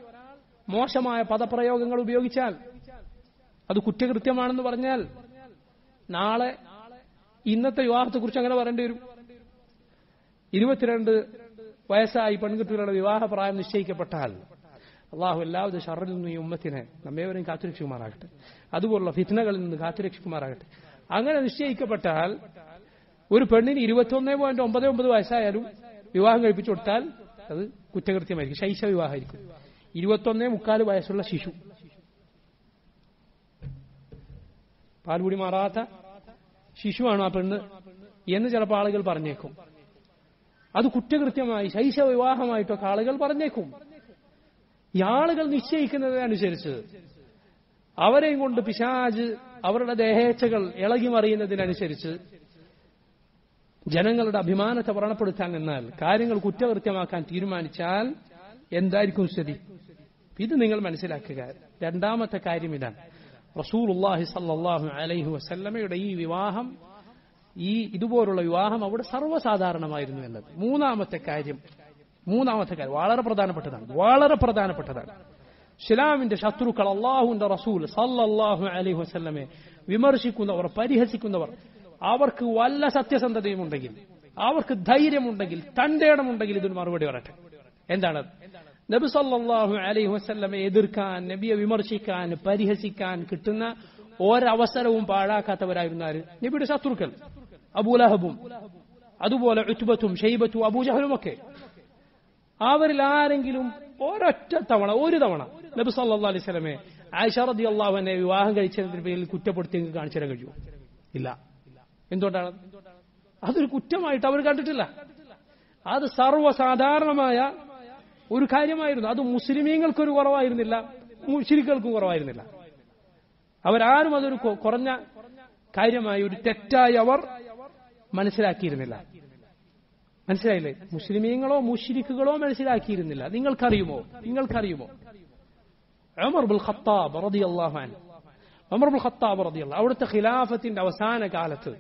മോശമായ പദപ്രയോഗങ്ങൾ ഉപയോഗിച്ചാൽ അത് കുറ്റകൃത്യമാണെന്ന് പറഞ്ഞാൽ നാളെ ഇന്നത്തെ വിവാഹത്തെക്കുറിച്ച് അങ്ങനെ പറയേണ്ടി വരും. ഇരുപത്തിരണ്ട് വയസ്സായി പെൺകുട്ടികളുടെ വിവാഹ പ്രായം നിശ്ചയിക്കപ്പെട്ടാൽ അള്ളാഹു എല്ലാവിധ ഷറിൽ നിന്നും ഈ ഉമ്മത്തിനെ നമ്മേവരെയും കാത്തുരക്ഷിക്കുമാറാകട്ടെ. അതുപോലുള്ള ഫിത്നകളിൽ നിന്ന് കാത്തുരക്ഷിക്കുമാറാകട്ടെ. അങ്ങനെ നിശ്ചയിക്കപ്പെട്ടാൽ ഒരു പെണ്ണിന് ഇരുപത്തൊന്നേ പോയിന്റ് ഒമ്പത് ഒമ്പത് വയസ്സായാലും വിവാഹം കഴിപ്പിച്ചു കൊടുത്താൽ അത് കുറ്റകൃത്യമായിരിക്കും. ശൈശ വിവാഹമായിരിക്കും. ഇരുപത്തൊന്നേ മുക്കാൽ വയസ്സുള്ള ശിശു. പാൽപുടി മാറാത്ത ശിശുവാണ് ആ പെണ്ണ് എന്ന് ചിലപ്പോൾ ആളുകൾ പറഞ്ഞേക്കും. അത് കുറ്റകൃത്യമായി ശൈശ വിവാഹമായിട്ടൊക്കെ ആളുകൾ പറഞ്ഞേക്കും. ഈ ആളുകൾ നിശ്ചയിക്കുന്നതിനനുസരിച്ച് അവരെയും കൊണ്ട് പിശാജ് അവരുടെ ദേഹേച്ഛകൾ ഇളകി മറിയുന്നതിനനുസരിച്ച് ജനങ്ങളുടെ അഭിമാനത്തെ വ്രണപ്പെടുത്താൻ എന്നാൽ കാര്യങ്ങൾ കുറ്റകൃത്യമാക്കാൻ തീരുമാനിച്ചാൽ എന്തായിരിക്കും സ്ഥിതി? ഇത് നിങ്ങൾ മനസ്സിലാക്കുക. രണ്ടാമത്തെ കാര്യം ഇതാണ്. റസൂലുള്ളാഹി സല്ലാഹു അലൈഹി വസല്ലമയുടെ ഈ വിവാഹം ഈ ഇതുപോലുള്ള വിവാഹം അവിടെ സർവസാധാരണമായിരുന്നു എന്നത്. മൂന്നാമത്തെ കാര്യം മൂന്നാമത്തെ കാര്യം വളരെ പ്രധാനപ്പെട്ടതാണ് വളരെ പ്രധാനപ്പെട്ടതാണ്. ഇസ്ലാമിന്റെ ശത്രുക്കൾ അള്ളാഹുവിന്റെ റസൂൽ സല്ലാഹു അലൈഹി വസ്ലമെ വിമർശിക്കുന്നവർ പരിഹസിക്കുന്നവർ അവർക്ക് വല്ല സത്യസന്ധതയും ഉണ്ടെങ്കിൽ അവർക്ക് ധൈര്യമുണ്ടെങ്കിൽ തന്റെ ഇടമുണ്ടെങ്കിൽ ഇതിന് മറുപടി പറയട്ടെ. എന്താണ്? നബി സല്ലാഹു അലൈഹി വസ്ല്ലമെ എതിർക്കാൻ നബിയെ വിമർശിക്കാൻ പരിഹസിക്കാൻ കിട്ടുന്ന ഒരവസരവും പാഴാക്കാത്തവരായിരുന്നു ആര് നബിയുടെ ശത്രുക്കൾ. അബൂലഹബും അതുപോലെ ഉത്ബത്തും ഷെയ്ബത്തും അബൂജഹലും ഒക്കെ. അവരിൽ ആരെങ്കിലും ഒരൊറ്റ തവണ ഒരു തവണ നബി സല്ലാ അലൈഹി സ്വലമെ ആയിഷ റളിയല്ലാഹു അൻഹയെ വിവാഹം കഴിച്ചതിന്റെ പേരിൽ കുറ്റപ്പെടുത്തി കാണിച്ചു തരാൻ കഴിയുമോ? ഇല്ല. എന്തുകൊണ്ടാണ്? അതൊരു കുറ്റമായിട്ട് അവർ കണ്ടിട്ടില്ല. അത് സർവസാധാരണമായ ഒരു കാര്യമായിരുന്നു. അത് മുസ്ലിമീങ്ങൾക്കൊരു കുറവായിരുന്നില്ല മുസ്ലിക്കൾക്കും കുറവായിരുന്നില്ല. അവരാരും അതൊരു കുറഞ്ഞ കാര്യമായി ഒരു തെറ്റായി അവർ മനസ്സിലാക്കിയിരുന്നില്ല. മനസ്സിലായില്ലേ? മുസ്ലിമീങ്ങളോ മുഷിരിക്കുകളോ മനസ്സിലാക്കിയിരുന്നില്ല. നിങ്ങൾക്കറിയുമോ? നിങ്ങൾക്കറിയുമോ? ഖത്താബ് ഖത്താബ് അവിടുത്തെ ഖിലാഫത്തിന്റെ അവസാന കാലത്ത്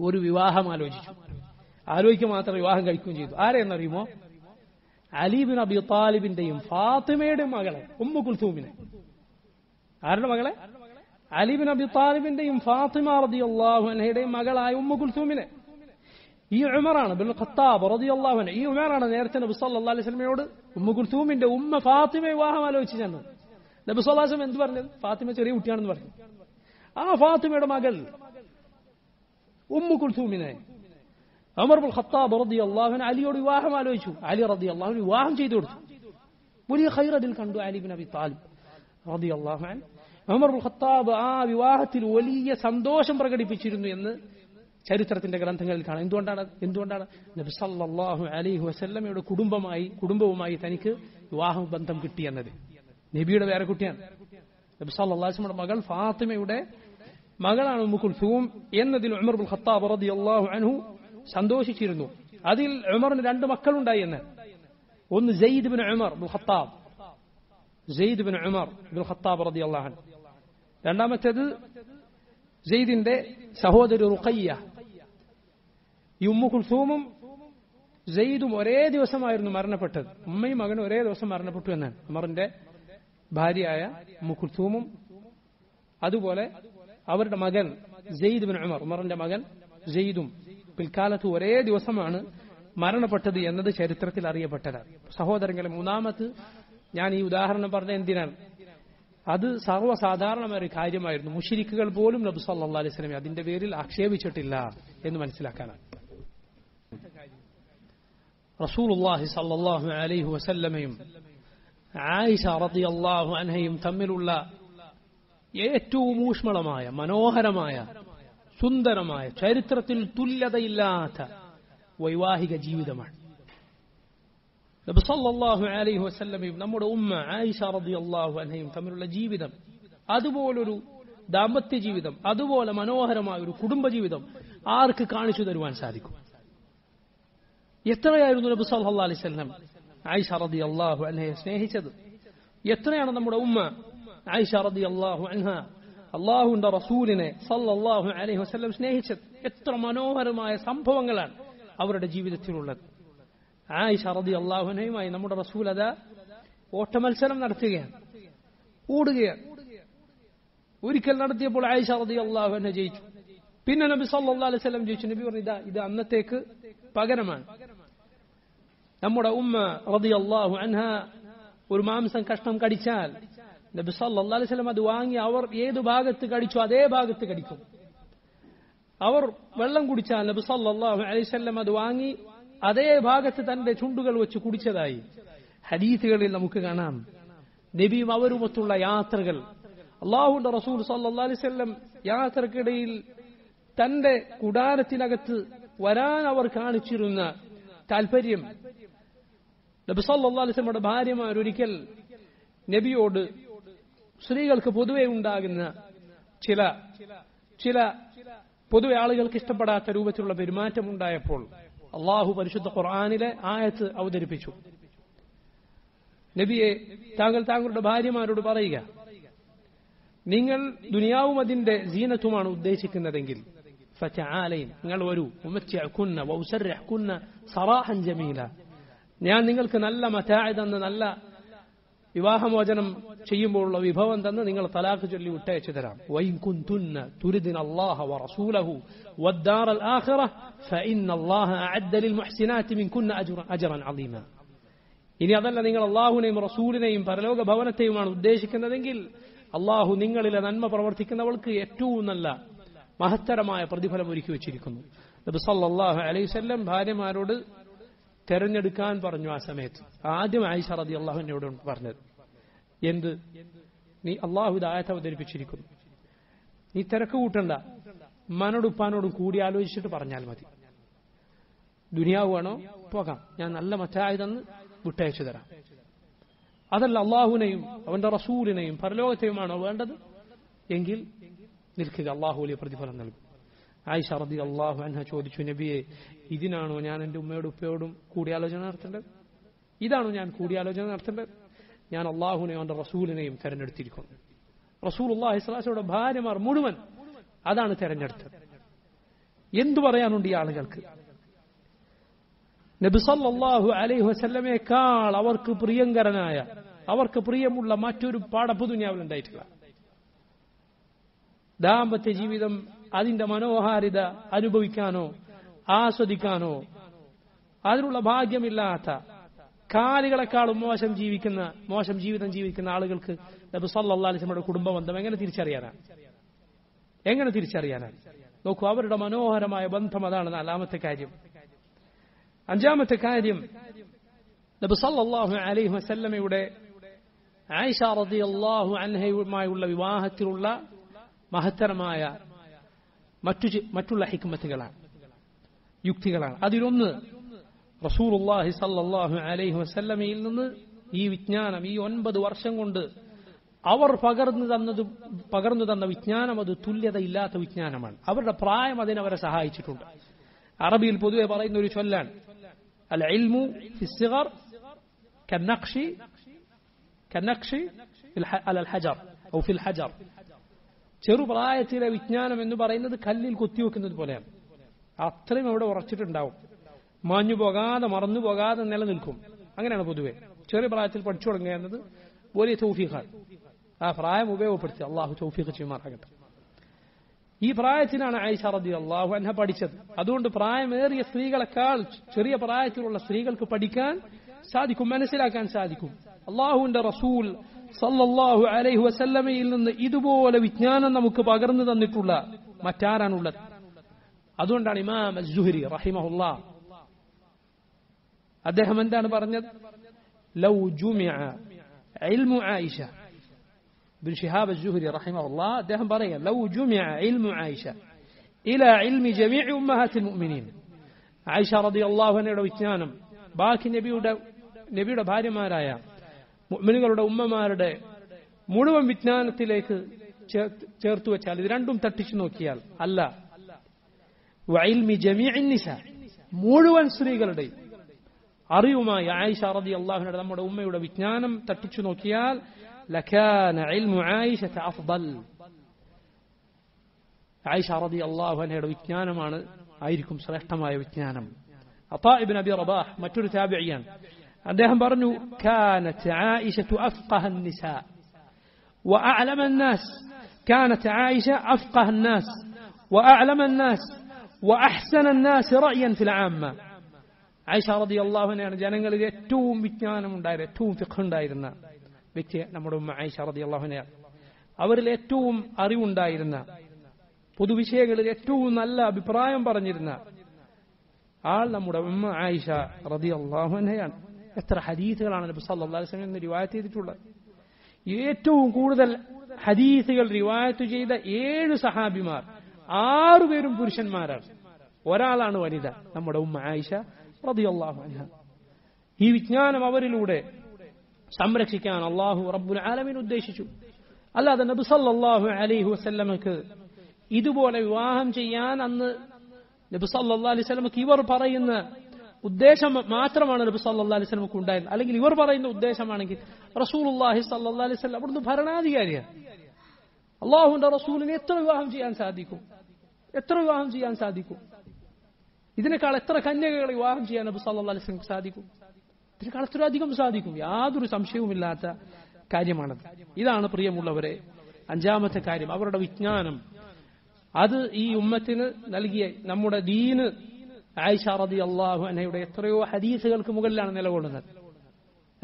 ഒരു വിവാഹം ആലോചിച്ചു. ആലോചിക്കുക മാത്രം വിവാഹം കഴിക്കുകയും ചെയ്തു. ആരെയെന്നറിയുമോ? അലീബിൻ അബി താലിബിന്റെയും ഫാത്തിമയുടെ മകളെ ഉമ്മു കുൽസൂമിനെ ആരുടെ മകളെ? അലിബിൻ അബി താലിബിന്റെയും ഫാത്തിമ റളിയല്ലാഹു അൻഹയുടെയും മകളായ ഉമ്മു കുൽസൂമിനെ ഈ ഉമറാണ് ബിൽ ഖത്താബ് റളിയല്ലാഹു അൻഹു. ഈ ഉമറാണ് നേരത്തെ നബി സല്ലല്ലാഹു അലൈഹി വസല്ലമയോട് ഉമ്മ കുൽസൂമിന്റെ ഉമ്മ ഫാത്തിമ വിവാഹം ആലോചിച്ചു ചെന്നത്. നബി വസല്ലം എന്ത് പറഞ്ഞത്? ഫാത്തിമ ചെറിയ കുട്ടിയാണെന്ന് പറഞ്ഞു. ആ ഫാത്തിമയുടെ മകൾ ഉമ്മ കുൽസൂമിനെ ഉമർ ബിൽ ഖത്താബ് റളിയല്ലാഹു അൻഹു അലിയോട് വിവാഹം ആലോചിച്ചു. അലി റളിയല്ലാഹു അൻഹു വിവാഹം ചെയ്തു കൊടുത്തു. വലിയ ഖൈർ അതിൽ കണ്ടു അലി ബിൻ അബി താലിബ് റളിയല്ലാഹു അൻഹു. ഉമർ ബിൻ ഖത്താബ് ആ വിവാഹത്തിൽ വലിയ സന്തോഷം പ്രകടിപ്പിച്ചിരുന്നു എന്ന് ചരിത്രത്തിന്റെ ഗ്രന്ഥങ്ങളിൽ കാണാം. എന്തുകൊണ്ടാണ്? എന്തുകൊണ്ടാണ്? നബി സല്ലാഹു അലൈഹി വസല്ലമയുടെ കുടുംബമായി കുടുംബവുമായി തനിക്ക് വിവാഹ ബന്ധം കിട്ടിയെന്നത് നബിയുടെ വേറെ കുട്ടിയാണ്. നബി സല്ലാസ്മയുടെ മകൾ ഫാത്തിമയുടെ മകളാണ് ഉമ്മു കുൽസൂം എന്നതിൽ ഉമർ ബിൻ ഖത്താബ് റളിയല്ലാഹു അൻഹു സന്തോഷിച്ചിരുന്നു. അതിൽ ഉമറിന് രണ്ട് മക്കളുണ്ടായി എന്ന്. ഒന്ന് Zaid bin Umar bin Khattab. Zaid bin Umar bin Khattab റളിയല്ലാഹു അള്ളാഹൻ രണ്ടാമത്തേത് സെയ്ദിന്റെ സഹോദരി റുഖയ്യ ഈ ഉമ്മു കുൽസൂമും സെയ്ദും ഒരേ ദിവസമായിരുന്നു മരണപ്പെട്ടത്. ഉമ്മയും മകനും ഒരേ ദിവസം മരണപ്പെട്ടു എന്നാണ്. അമറിന്റെ ഭാര്യയായ ഉമ്മു കുൽസൂമും അതുപോലെ അവരുടെ മകൻ ജെയ്ദ് ബിൻ ഉമർ ഉമറിന്റെ മകൻ ജെയ്ദും പിൽക്കാലത്ത് ഒരേ ദിവസമാണ് മരണപ്പെട്ടത് എന്നത് ചരിത്രത്തിൽ അറിയപ്പെട്ടതാണ്. സഹോദരങ്ങളെ മൂന്നാമത് ഞാൻ ഈ ഉദാഹരണം പറഞ്ഞ എന്തിനാണ്? അത് സർവസാധാരണമായ ഒരു കാര്യമായിരുന്നു. മുഷിരിക്കുകൾ പോലും നബി സല്ലല്ലാഹു അലൈഹി വസല്ലം അതിന്റെ പേരിൽ ആക്ഷേപിച്ചിട്ടില്ല എന്ന് മനസ്സിലാക്കാനാണ്. റസൂലുള്ളാഹി സല്ലല്ലാഹു അലൈഹി വസല്ലമയും ആയിഷ റളിയല്ലാഹു അൻഹയും തമ്മിലുള്ള ഏറ്റവും ഊഷ്മളമായ മനോഹരമായ സുന്ദരമായ ചരിത്രത്തിൽ തുല്യതയില്ലാത്ത വൈവാഹിക ജീവിതമാണ്. നബി സല്ലല്ലാഹു അലൈഹി വസല്ലമയും നമ്മുടെ ഉമ്മ ആയിഷ റളിയല്ലാഹു അൻഹയും തമ്മിലുള്ള ജീവിതം അതുപോലൊരു ദാമ്പത്യ ജീവിതം അതുപോലെ മനോഹരമായ ഒരു കുടുംബ ജീവിതം ആർക്ക് കാണിച്ചു തരുവാൻ സാധിക്കും? എത്രയായിരുന്നു നബി സല്ലല്ലാഹു അലൈഹി വസല്ലം ആയിഷ റളിയല്ലാഹു അൻഹയെ സ്നേഹിച്ചത്? എത്രയാണ് നമ്മുടെ ഉമ്മ ആയിഷ റളിയല്ലാഹു അൻഹ അള്ളാഹുവിന്റെ റസൂലിനെ സല്ലല്ലാഹു അലൈഹി വസല്ലം സ്നേഹിച്ചത്? എത്ര മനോഹരമായ സംഭവങ്ങളാണ് അവരുടെ ജീവിതത്തിലുള്ളത്. ആയിഷ റതി അള്ളാഹുനയുമായി നമ്മുടെ റസൂൽ അത ഓട്ടമത്സരം നടത്തുകയാണ്. ഓടുകയാണ്. ഒരിക്കൽ നടത്തിയപ്പോൾ ആയിഷ റതി അള്ളാഹുനെ ജയിച്ചു. പിന്നെ നബി സല്ലാ അലൈഹി സ്വലം ജയിച്ചു. നബി പറഞ്ഞു ഇതാ ഇത് അന്നത്തേക്ക് പകരമാണ്. നമ്മുടെ ഉമ്മ റളിയല്ലാഹു അൻഹ ഒരു മാംസം കഷ്ണം കടിച്ചാൽ നബി സല്ലാ അലൈഹി സ്വലം അത് വാങ്ങി അവർ ഏത് ഭാഗത്ത് കടിച്ചു അതേ ഭാഗത്ത് കടിക്കും. അവർ വെള്ളം കുടിച്ചാൽ നബി സല്ലാഹു അലൈഹി വസല്ലം അത് വാങ്ങി അതേ ഭാഗത്ത് തന്റെ ചുണ്ടുകൾ വെച്ച് കുടിച്ചതായി. ഹദീസുകളിൽ നമുക്ക് കാണാം. നബിയും അവരുമൊത്തുള്ള യാത്രകൾ. അള്ളാഹുന്റെ റസൂൽ വസല്ലം യാത്രക്കിടയിൽ തന്റെ കുടാരത്തിനകത്ത് വരാൻ അവർ കാണിച്ചിരുന്ന താല്പര്യം നബി അലൈഹി വസല്ലമയുടെ ഭാര്യമാർ ഒരിക്കൽ നബിയോട് സ്ത്രീകൾക്ക് പൊതുവെ ഉണ്ടാകുന്ന ചില ചില പൊതുവെ ആളുകൾക്ക് ഇഷ്ടപ്പെടാത്ത രൂപത്തിലുള്ള പെരുമാറ്റം ഉണ്ടായപ്പോൾ അള്ളാഹു പരിശുദ്ധ ഖുർആാനിലെ ആയത്ത് അവതരിപ്പിച്ചു. നബിയെ താങ്കൾ താങ്കളുടെ ഭാര്യമാരോട് പറയുക നിങ്ങൾ ദുനിയാവും അതിന്റെ ജീനത്തുമാണ് ഉദ്ദേശിക്കുന്നതെങ്കിൽ ഫറ്റആലൈൻ നിങ്ങൾ വരൂ. ഉമ്മച്ചിഅകുന്ന വൗസർഹകുന്ന സറാഹൻ ജമീല. ഞാൻ നിങ്ങൾക്ക് നല്ല മതായ തന്ന് നല്ല വിവാഹമോചനം ചെയ്യുമ്പോഴുള്ള വിഭവം തന്ന് നിങ്ങൾ തലാഖ് ചൊല്ലി വിട്ടയച്ചു തരാം വൈകുന്തുന്ന തുരിദിൻ അള്ളാഹ വറസൂലഹു വദ്ദാർ അൽ ആഖിറ ഫഇന്ന അല്ലാഹ അഅദ്ദ ലിൽ മുഹ്സിനാതി മിൻകുന്ന അജ്റൻ അദീമ ഇനി അതല്ല നിങ്ങൾ അള്ളാഹുവിനെയും റസൂലിനെയും പരലോക ഭവനത്തെയുമാണ് ഉദ്ദേശിക്കുന്നതെങ്കിൽ അള്ളാഹു നിങ്ങളിലെ നന്മ പ്രവർത്തിക്കുന്നവൾക്ക് ഏറ്റവും നല്ല മഹത്തരമായ പ്രതിഫലം ഒരുക്കി വെച്ചിരിക്കുന്നു നബി സല്ലല്ലാഹു അലൈഹി വസല്ലം ഭാര്യമാരോട് തെരഞ്ഞെടുക്കാൻ പറഞ്ഞു ആ സമയത്ത്. ആദ്യം ആയിഷ റതി അള്ളാഹുവിനോട് പറഞ്ഞത് എന്ത്? നീ അള്ളാഹു ദായത്ത് അവതരിപ്പിച്ചിരിക്കുന്നു. നീ തിരക്ക് കൂട്ടണ്ട. ഉമ്മാനോടും കൂടി ആലോചിച്ചിട്ട് പറഞ്ഞാൽ മതി. ദുനിയാവ് വേണോ? പോകാം. ഞാൻ നല്ല മറ്റായതെന്ന് വിട്ടയച്ചു തരാം. അതല്ല അള്ളാഹുവിനെയും അവന്റെ റസൂലിനെയും പരലോകത്തെയുമാണോ വേണ്ടത്? എങ്കിൽ നിൽക്കുക അള്ളാഹു വലിയ പ്രതിഫലം നൽകും. ആയിഷ റതി അള്ളാഹു അൻഹ ചോദിച്ചു നബിയെ ഇതിനാണോ ഞാൻ എന്റെ ഉമ്മയോടും ഉപ്പയോടും കൂടിയാലോചന നടത്തേണ്ടത്? ഇതാണോ ഞാൻ കൂടിയാലോചന നടത്തേണ്ടത്? ഞാൻ അള്ളാഹുനെയും അവന്റെ റസൂലിനെയും തെരഞ്ഞെടുത്തിരിക്കുന്നു. റസൂൽ അള്ളാഹിസ്ലാസയുടെ ഭാര്യമാർ മുഴുവൻ അതാണ് തെരഞ്ഞെടുത്തത്. എന്തു പറയാനുണ്ട് ഈ ആളുകൾക്ക്? നബിസല്ലാഹു അലൈഹി വസല്ലമേക്കാൾ അവർക്ക് പ്രിയങ്കരനായ അവർക്ക് പ്രിയമുള്ള മറ്റൊരു പാടപ്പ് ദുനിയാവിൽ ഉണ്ടായിട്ടില്ല ദാമ്പത്യ ജീവിതം അതിന്റെ മനോഹാരിത അനുഭവിക്കാനോ ആസ്വദിക്കാനോ അതിനുള്ള ഭാഗ്യമില്ലാത്ത കാലികളെക്കാളും മോശം ജീവിക്കുന്ന മോശം ജീവിതം ജീവിക്കുന്ന ആളുകൾക്ക് നബി സല്ലാ അലിസ്ലമയുടെ കുടുംബ ബന്ധം എങ്ങനെ തിരിച്ചറിയാനാണ് എങ്ങനെ തിരിച്ചറിയാനാണ് നോക്കൂ അവരുടെ മനോഹരമായ ബന്ധം അതാണ് നാലാമത്തെ കാര്യം. അഞ്ചാമത്തെ കാര്യം നബി സല്ലല്ലാഹു അലൈഹി വസല്ലമയുടെ ആയിഷ അൻഹയുമായുള്ള വിവാഹത്തിലുള്ള മഹത്തരമായ മറ്റു മറ്റുള്ള ഹിക്മത്തുകളാണ് യുക്തികളാണ്. അതിലൊന്ന് റസൂലുള്ളാഹി സല്ലല്ലാഹു അലൈഹി വസല്ലമയിൽ നിന്ന് ഈ വിജ്ഞാനം ഈ ഒൻപത് വർഷം കൊണ്ട് അവർ പകർന്നു തന്നത് പകർന്നു തന്ന വിജ്ഞാനം അത് തുല്യതയില്ലാത്ത വിജ്ഞാനമാണ്. അവരുടെ പ്രായം അതിനവരെ സഹായിച്ചിട്ടുണ്ട്. അറബിയിൽ പൊതുവെ പറയുന്ന ഒരു ചൊല്ലാണ് അൽ ഇൽമു ഫിസ്സിഗർ കന്നക്ഷി കന്നക്ഷി അൽ ഹജർ ഔ ഫിൽ ഹജർ. ചെറുപ്രായത്തിലെ വിജ്ഞാനം എന്ന് പറയുന്നത് കല്ലിൽ കുത്തിവെക്കുന്നത് പോലെയാണ്. അത്രയും അവിടെ ഉറച്ചിട്ടുണ്ടാവും. മാഞ്ഞു പോകാതെ മറന്നു പോകാതെ നിലനിൽക്കും. അങ്ങനെയാണ് പൊതുവെ. ചെറിയ പ്രായത്തിൽ പഠിച്ചു തുടങ്ങുക എന്നത് വലിയ തൗഫീഖാണ്. ആ പ്രായം ഉപയോഗപ്പെടുത്തി അള്ളാഹു തൗഫീഖ് ചെയ്യുമാറാകട്ടെ. ഈ പ്രായത്തിനാണ് ആയിഷ റതി അള്ളാഹു എന്നെ പഠിച്ചത്. അതുകൊണ്ട് പ്രായമേറിയ സ്ത്രീകളെക്കാൾ ചെറിയ പ്രായത്തിലുള്ള സ്ത്രീകൾക്ക് പഠിക്കാൻ സാധിക്കും മനസ്സിലാക്കാൻ സാധിക്കും. അള്ളാഹുവിന്റെ റസൂൽ സല്ലല്ലാഹു അലൈഹി വസല്ലമയിൽ നിന്ന് ഇതുപോലെ വിജ്ഞാനം നമുക്ക് പകർന്നു തന്നിട്ടുള്ള മറ്റാരാണുള്ളത്? അതുകൊണ്ടാണ് ഇമാം അസ്സുഹരി റഹിമഹുല്ലാ അദ്ദേഹം എന്താണ് പറഞ്ഞത്? ലൗ ജുമിഅ ഇൽമു ആയിഷ. ബിൻ ഷിഹാബ് അസ്സുഹരി റഹിമഹുല്ലാ അദ്ദേഹം പറയാം ലൗ ജുമിഅ ഇൽമു ആയിഷ. ഇല ഇൽമി ജമീഇ ഉമ്മഹാത്തിൽ മുഅ്മിനീൻ. ആയിഷ റളിയല്ലാഹു അൻഹയുടെ വിജ്ഞാനം. ബാക്കി നബിയുടെ നബിയുടെ ഭാര്യമാരായ മുഅ്മിനുകളുടെ ഉമ്മമാരുടെ മുഴുവൻ വിജ്ഞാനത്തിലേക്ക് ചേർത്തു വെച്ചാൽ ഇത് രണ്ടും തട്ടിച്ചു നോക്കിയാൽ അല്ല. വൈൽമി ജമീഇൻ നിസ മുഴുവൻ സ്ത്രീകളുടെയും അറിവുമായി ആയിഷ റതി അള്ളാഹുനോട് നമ്മുടെ ഉമ്മയുടെ വിജ്ഞാനം തട്ടിച്ചു നോക്കിയാൽ ആയിഷ അള്ളാഹുനയുടെ വിജ്ഞാനമാണ് ആയിരിക്കും ശ്രേഷ്ഠമായ വിജ്ഞാനം. അപ്പാ ഇബിൻ അബി റബാഹ് മറ്റൊരു താബിയാണ് അദ്ദേഹം പറഞ്ഞു كانت عائشة أفقه النساء وأعلم الناس كانت عائشة أفقه الناس وأعلم الناس وأحسن الناس رأيا في العامة ആയിഷ റതി അള്ളാഹുവിനെയാണ് ജനങ്ങളിൽ ഏറ്റവും വിജ്ഞാനം ഉണ്ടായിരുന്ന ഏറ്റവും ഫിഖ് ഉണ്ടായിരുന്ന വ്യക്തി നമ്മുടെ ഉമ്മ ആയിഷ റതി അള്ളാഹുനെയാണ് അവരിൽ ഏറ്റവും അറിവുണ്ടായിരുന്ന പൊതുവിഷയങ്ങളിൽ ഏറ്റവും നല്ല അഭിപ്രായം പറഞ്ഞിരുന്ന ആൾ നമ്മുടെ ഉമ്മ ആയിഷ റതി അള്ളാഹുനെയാണ് എത്ര ഹദീസുകളാണ് നബി അലൈഹി വസല്ലം എന്ന് റിവായത്ത് ചെയ്തിട്ടുള്ളത്? ഏറ്റവും കൂടുതൽ ഹദീസുകൾ റിവായത്ത് ചെയ്ത ഏഴ് സഹാബിമാർ ആറുപേരും പുരുഷന്മാരാണ്. ഒരാളാണ് വനിത നമ്മുടെ ഉമ്മ ആയിഷ റളിയല്ലാഹു അൻഹ. ഈ വിജ്ഞാനം അവരിലൂടെ സംരക്ഷിക്കാൻ അള്ളാഹു റബ്ബുൽ ആലമീൻ ഉദ്ദേശിച്ചു. അല്ലാതെ നബി സല്ലല്ലാഹു അലൈഹി വസല്ലമക്ക് ഇതുപോലെ വിവാഹം ചെയ്യാൻ അന്ന് നബി സല്ലല്ലാഹു അലൈഹി വസല്ലമക്ക് ഇവർ പറയുന്ന ഉദ്ദേശം മാത്രമാണ് നബി സല്ലാ അലൈഹി വസല്ലമക്ക് ഉണ്ടായിരുന്നത് അല്ലെങ്കിൽ ഇവർ പറയുന്ന ഉദ്ദേശമാണെങ്കിൽ റസൂലുള്ളാഹി സല്ലല്ലാഹു അലൈഹി വസല്ലം അവിടുന്ന് ഭരണാധികാരിയാണ്. അള്ളാഹുന്റെ റസൂലിനെ എത്ര വിവാഹം ചെയ്യാൻ സാധിക്കും? എത്ര വിവാഹം ചെയ്യാൻ സാധിക്കും? ഇതിനേക്കാൾ എത്ര കന്യകകളെ വിവാഹം ചെയ്യാൻ നബി സല്ലാ അലൈഹി വസല്ലം സാധിക്കും? ഇതിനേക്കാൾ എത്ര അധികം സാധിക്കും. യാതൊരു സംശയവുമില്ലാത്ത കാര്യമാണത്. ഇതാണ് പ്രിയമുള്ളവരെ അഞ്ചാമത്തെ കാര്യം. അവരുടെ വിജ്ഞാനം. അത് ഈ ഉമ്മത്തിന് നൽകിയ നമ്മുടെ ദീന് ആയിഷ റതി അള്ളാഹു അനയുടെ എത്രയോ ഹദീസുകൾക്ക് മുകളിലാണ് നിലകൊള്ളുന്നത്.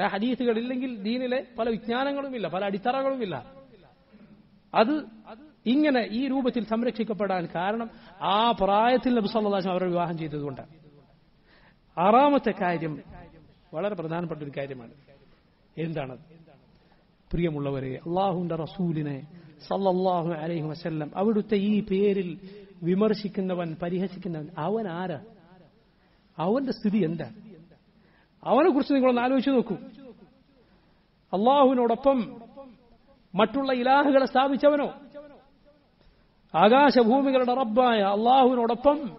ആ ഹദീസുകൾ ഇല്ലെങ്കിൽ ദീനിലെ പല വിജ്ഞാനങ്ങളുമില്ല പല അടിത്തറകളുമില്ല. അത് ഇങ്ങനെ ഈ രൂപത്തിൽ സംരക്ഷിക്കപ്പെടാൻ കാരണം ആ പ്രായത്തിൽ നബി സല്ലല്ലാഹു അവരെ വിവാഹം ചെയ്തതുകൊണ്ട്. ആറാമത്തെ കാര്യം വളരെ പ്രധാനപ്പെട്ട ഒരു കാര്യമാണ്. എന്താണത് പ്രിയമുള്ളവരെ അള്ളാഹുന്റെ റസൂലിനെ സല്ലല്ലാഹു അലൈഹി വസല്ലം അവിടുത്തെ ഈ പേരിൽ വിമർശിക്കുന്നവൻ പരിഹസിക്കുന്നവൻ അവൻ ആരാ അവന്റെ സ്ഥിതി എന്താ? അവനെ കുറിച്ച് നിങ്ങളൊന്ന് ആലോചിച്ച് നോക്കൂ. അള്ളാഹുവിനോടൊപ്പം മറ്റുള്ള ഇലാഹുകളെ സ്ഥാപിച്ചവനോ? ആകാശഭൂമികളുടെ റബ്ബായ അള്ളാഹുവിനോടൊപ്പം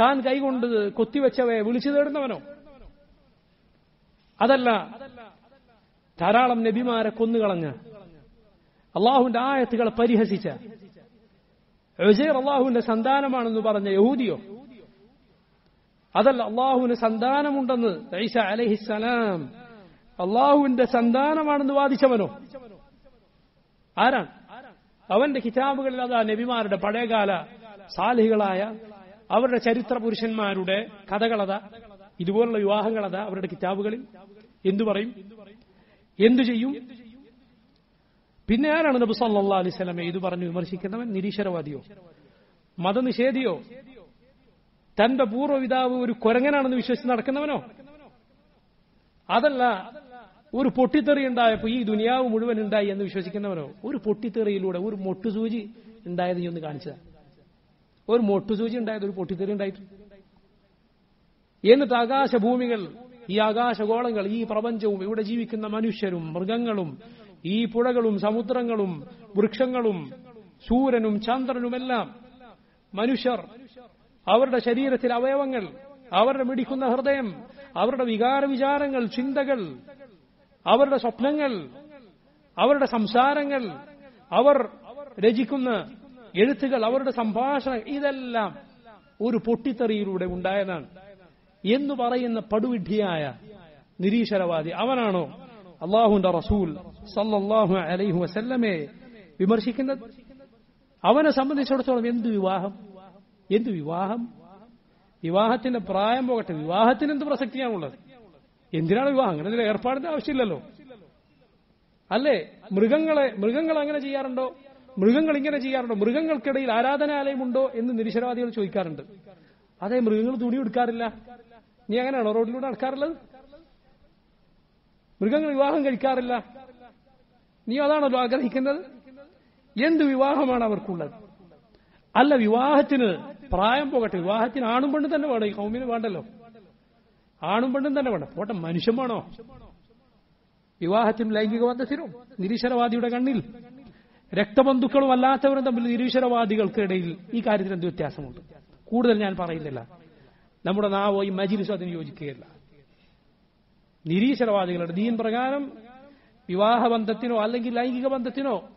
താൻ കൈകൊണ്ട് കൊത്തിവെച്ചവയെ വിളിച്ചു തേടുന്നവനോ? അതല്ല ധാരാളം നബിമാരെ കൊന്നുകളഞ്ഞ് അള്ളാഹുവിന്റെ ആയത്തുകളെ പരിഹസിച്ച അള്ളാഹുവിന്റെ സന്താനമാണെന്ന് പറഞ്ഞ യഹൂദിയോ? അതല്ല അള്ളാഹുവിന് സന്താനമുണ്ടെന്ന് ഐസ അലഹിസലാം അള്ളാഹുവിന്റെ സന്താനമാണെന്ന് വാദിച്ചവനോ? ആരാണ്? അവന്റെ കിതാബുകളിൽ അതാ നബിമാരുടെ പഴയകാല സാലിഹികളായ അവരുടെ ചരിത്ര പുരുഷന്മാരുടെ കഥകളതാ ഇതുപോലുള്ള വിവാഹങ്ങളതാ അവരുടെ കിതാബുകളിൽ. എന്തു പറയും? എന്തു ചെയ്യും? പിന്നെ ആരാണ് നബുസല്ലാ സ്വലമെ ഇത് പറഞ്ഞു വിമർശിക്കുന്നവൻ? നിരീശ്വരവാദിയോ? മതനിഷേധിയോ? തന്റെ പൂർവപിതാവ് ഒരു കുരങ്ങനാണെന്ന് വിശ്വസിച്ച് നടക്കുന്നവനോ? അതല്ല ഒരു പൊട്ടിത്തെറി ഉണ്ടായപ്പോ ഈ ദുനിയാവ് മുഴുവൻ ഉണ്ടായി എന്ന് വിശ്വസിക്കുന്നവനോ? ഒരു പൊട്ടിത്തെറിയിലൂടെ ഒരു മൊട്ടുസൂചി ഉണ്ടായത് നീ ഒന്ന് കാണിച്ചതാ. ഒരു മൊട്ടുസൂചി ഉണ്ടായത് ഒരു പൊട്ടിത്തെറി ഉണ്ടായിട്ട്. എന്നിട്ട് ആകാശഭൂമികൾ ഈ ആകാശഗോളങ്ങൾ ഈ പ്രപഞ്ചവും ഇവിടെ ജീവിക്കുന്ന മനുഷ്യരും മൃഗങ്ങളും ഈ പുഴകളും സമുദ്രങ്ങളും വൃക്ഷങ്ങളും സൂര്യനും ചന്ദ്രനുമെല്ലാം മനുഷ്യർ അവരുടെ ശരീരത്തിലെ അവയവങ്ങൾ അവരുടെ മിടിക്കുന്ന ഹൃദയം അവരുടെ വികാര വിചാരങ്ങൾ ചിന്തകൾ അവരുടെ സ്വപ്നങ്ങൾ അവരുടെ സംസാരങ്ങൾ അവർ രചിക്കുന്ന എഴുത്തുകൾ അവരുടെ സംഭാഷണം ഇതെല്ലാം ഒരു പൊട്ടിത്തെറിയിലൂടെ ഉണ്ടായതാണ്. എന്ന് പറയുന്ന പടുവിഡ്ഢിയായ നിരീശ്വരവാദി അവനാണോ? അള്ളാഹുന്റെ റസൂൽ സല്ലാഹു അലൈഹി വസല്ലമെ വിമർശിക്കുന്നത്? അവനെ സംബന്ധിച്ചിടത്തോളം എന്ത് വിവാഹം? എന്ത് വിവാഹം? വിവാഹത്തിന്റെ പ്രായം പോകട്ടെ. വിവാഹത്തിന് എന്ത് പ്രസക്തിയാണുള്ളത്? എന്തിനാണ് വിവാഹം? അങ്ങനെ എന്തെങ്കിലും ഏർപ്പാടിന്റെ ആവശ്യമില്ലല്ലോ. അല്ലേ? മൃഗങ്ങളെ മൃഗങ്ങൾ അങ്ങനെ ചെയ്യാറുണ്ടോ? മൃഗങ്ങൾ ഇങ്ങനെ ചെയ്യാറുണ്ടോ? മൃഗങ്ങൾക്കിടയിൽ ആരാധനാലയമുണ്ടോ എന്ന് നിരീശ്വരവാദികൾ ചോദിക്കാറുണ്ട്. അതെ മൃഗങ്ങൾ തുണി എടുക്കാറില്ല നീ അങ്ങനെയാണോ റോഡിലൂടെ നടക്കാറുള്ളത്? മൃഗങ്ങൾ വിവാഹം കഴിക്കാറില്ല. നീ അതാണല്ലോ ആഗ്രഹിക്കുന്നത്? എന്ത് വിവാഹമാണ് അവർക്കുള്ളത്? അല്ല വിവാഹത്തിന് പ്രായം പോകട്ടെ. വിവാഹത്തിന് ആണും പെണ്ണും തന്നെ വേണം. ഈ കൗമിന് വേണ്ടല്ലോ. ആണും പെണ്ണും തന്നെ വേണം. പോട്ടെ മനുഷ്യൻ വേണോ? വിവാഹത്തിനും ലൈംഗിക ബന്ധത്തിനും നിരീശ്വരവാദിയുടെ കണ്ണിൽ രക്തബന്ധുക്കളും അല്ലാത്തവരും തമ്മിൽ നിരീശ്വരവാദികൾക്കിടയിൽ ഈ കാര്യത്തിൽ എന്ത് വ്യത്യാസമുണ്ട്? കൂടുതൽ ഞാൻ പറയുന്നില്ല. നമ്മുടെ നാവോ ഈ മജിലിസോ അതിന് യോജിക്കുകയില്ല. നിരീശ്വരവാദികളുടെ ദീൻ പ്രകാരം വിവാഹബന്ധത്തിനോ അല്ലെങ്കിൽ ലൈംഗിക ബന്ധത്തിനോ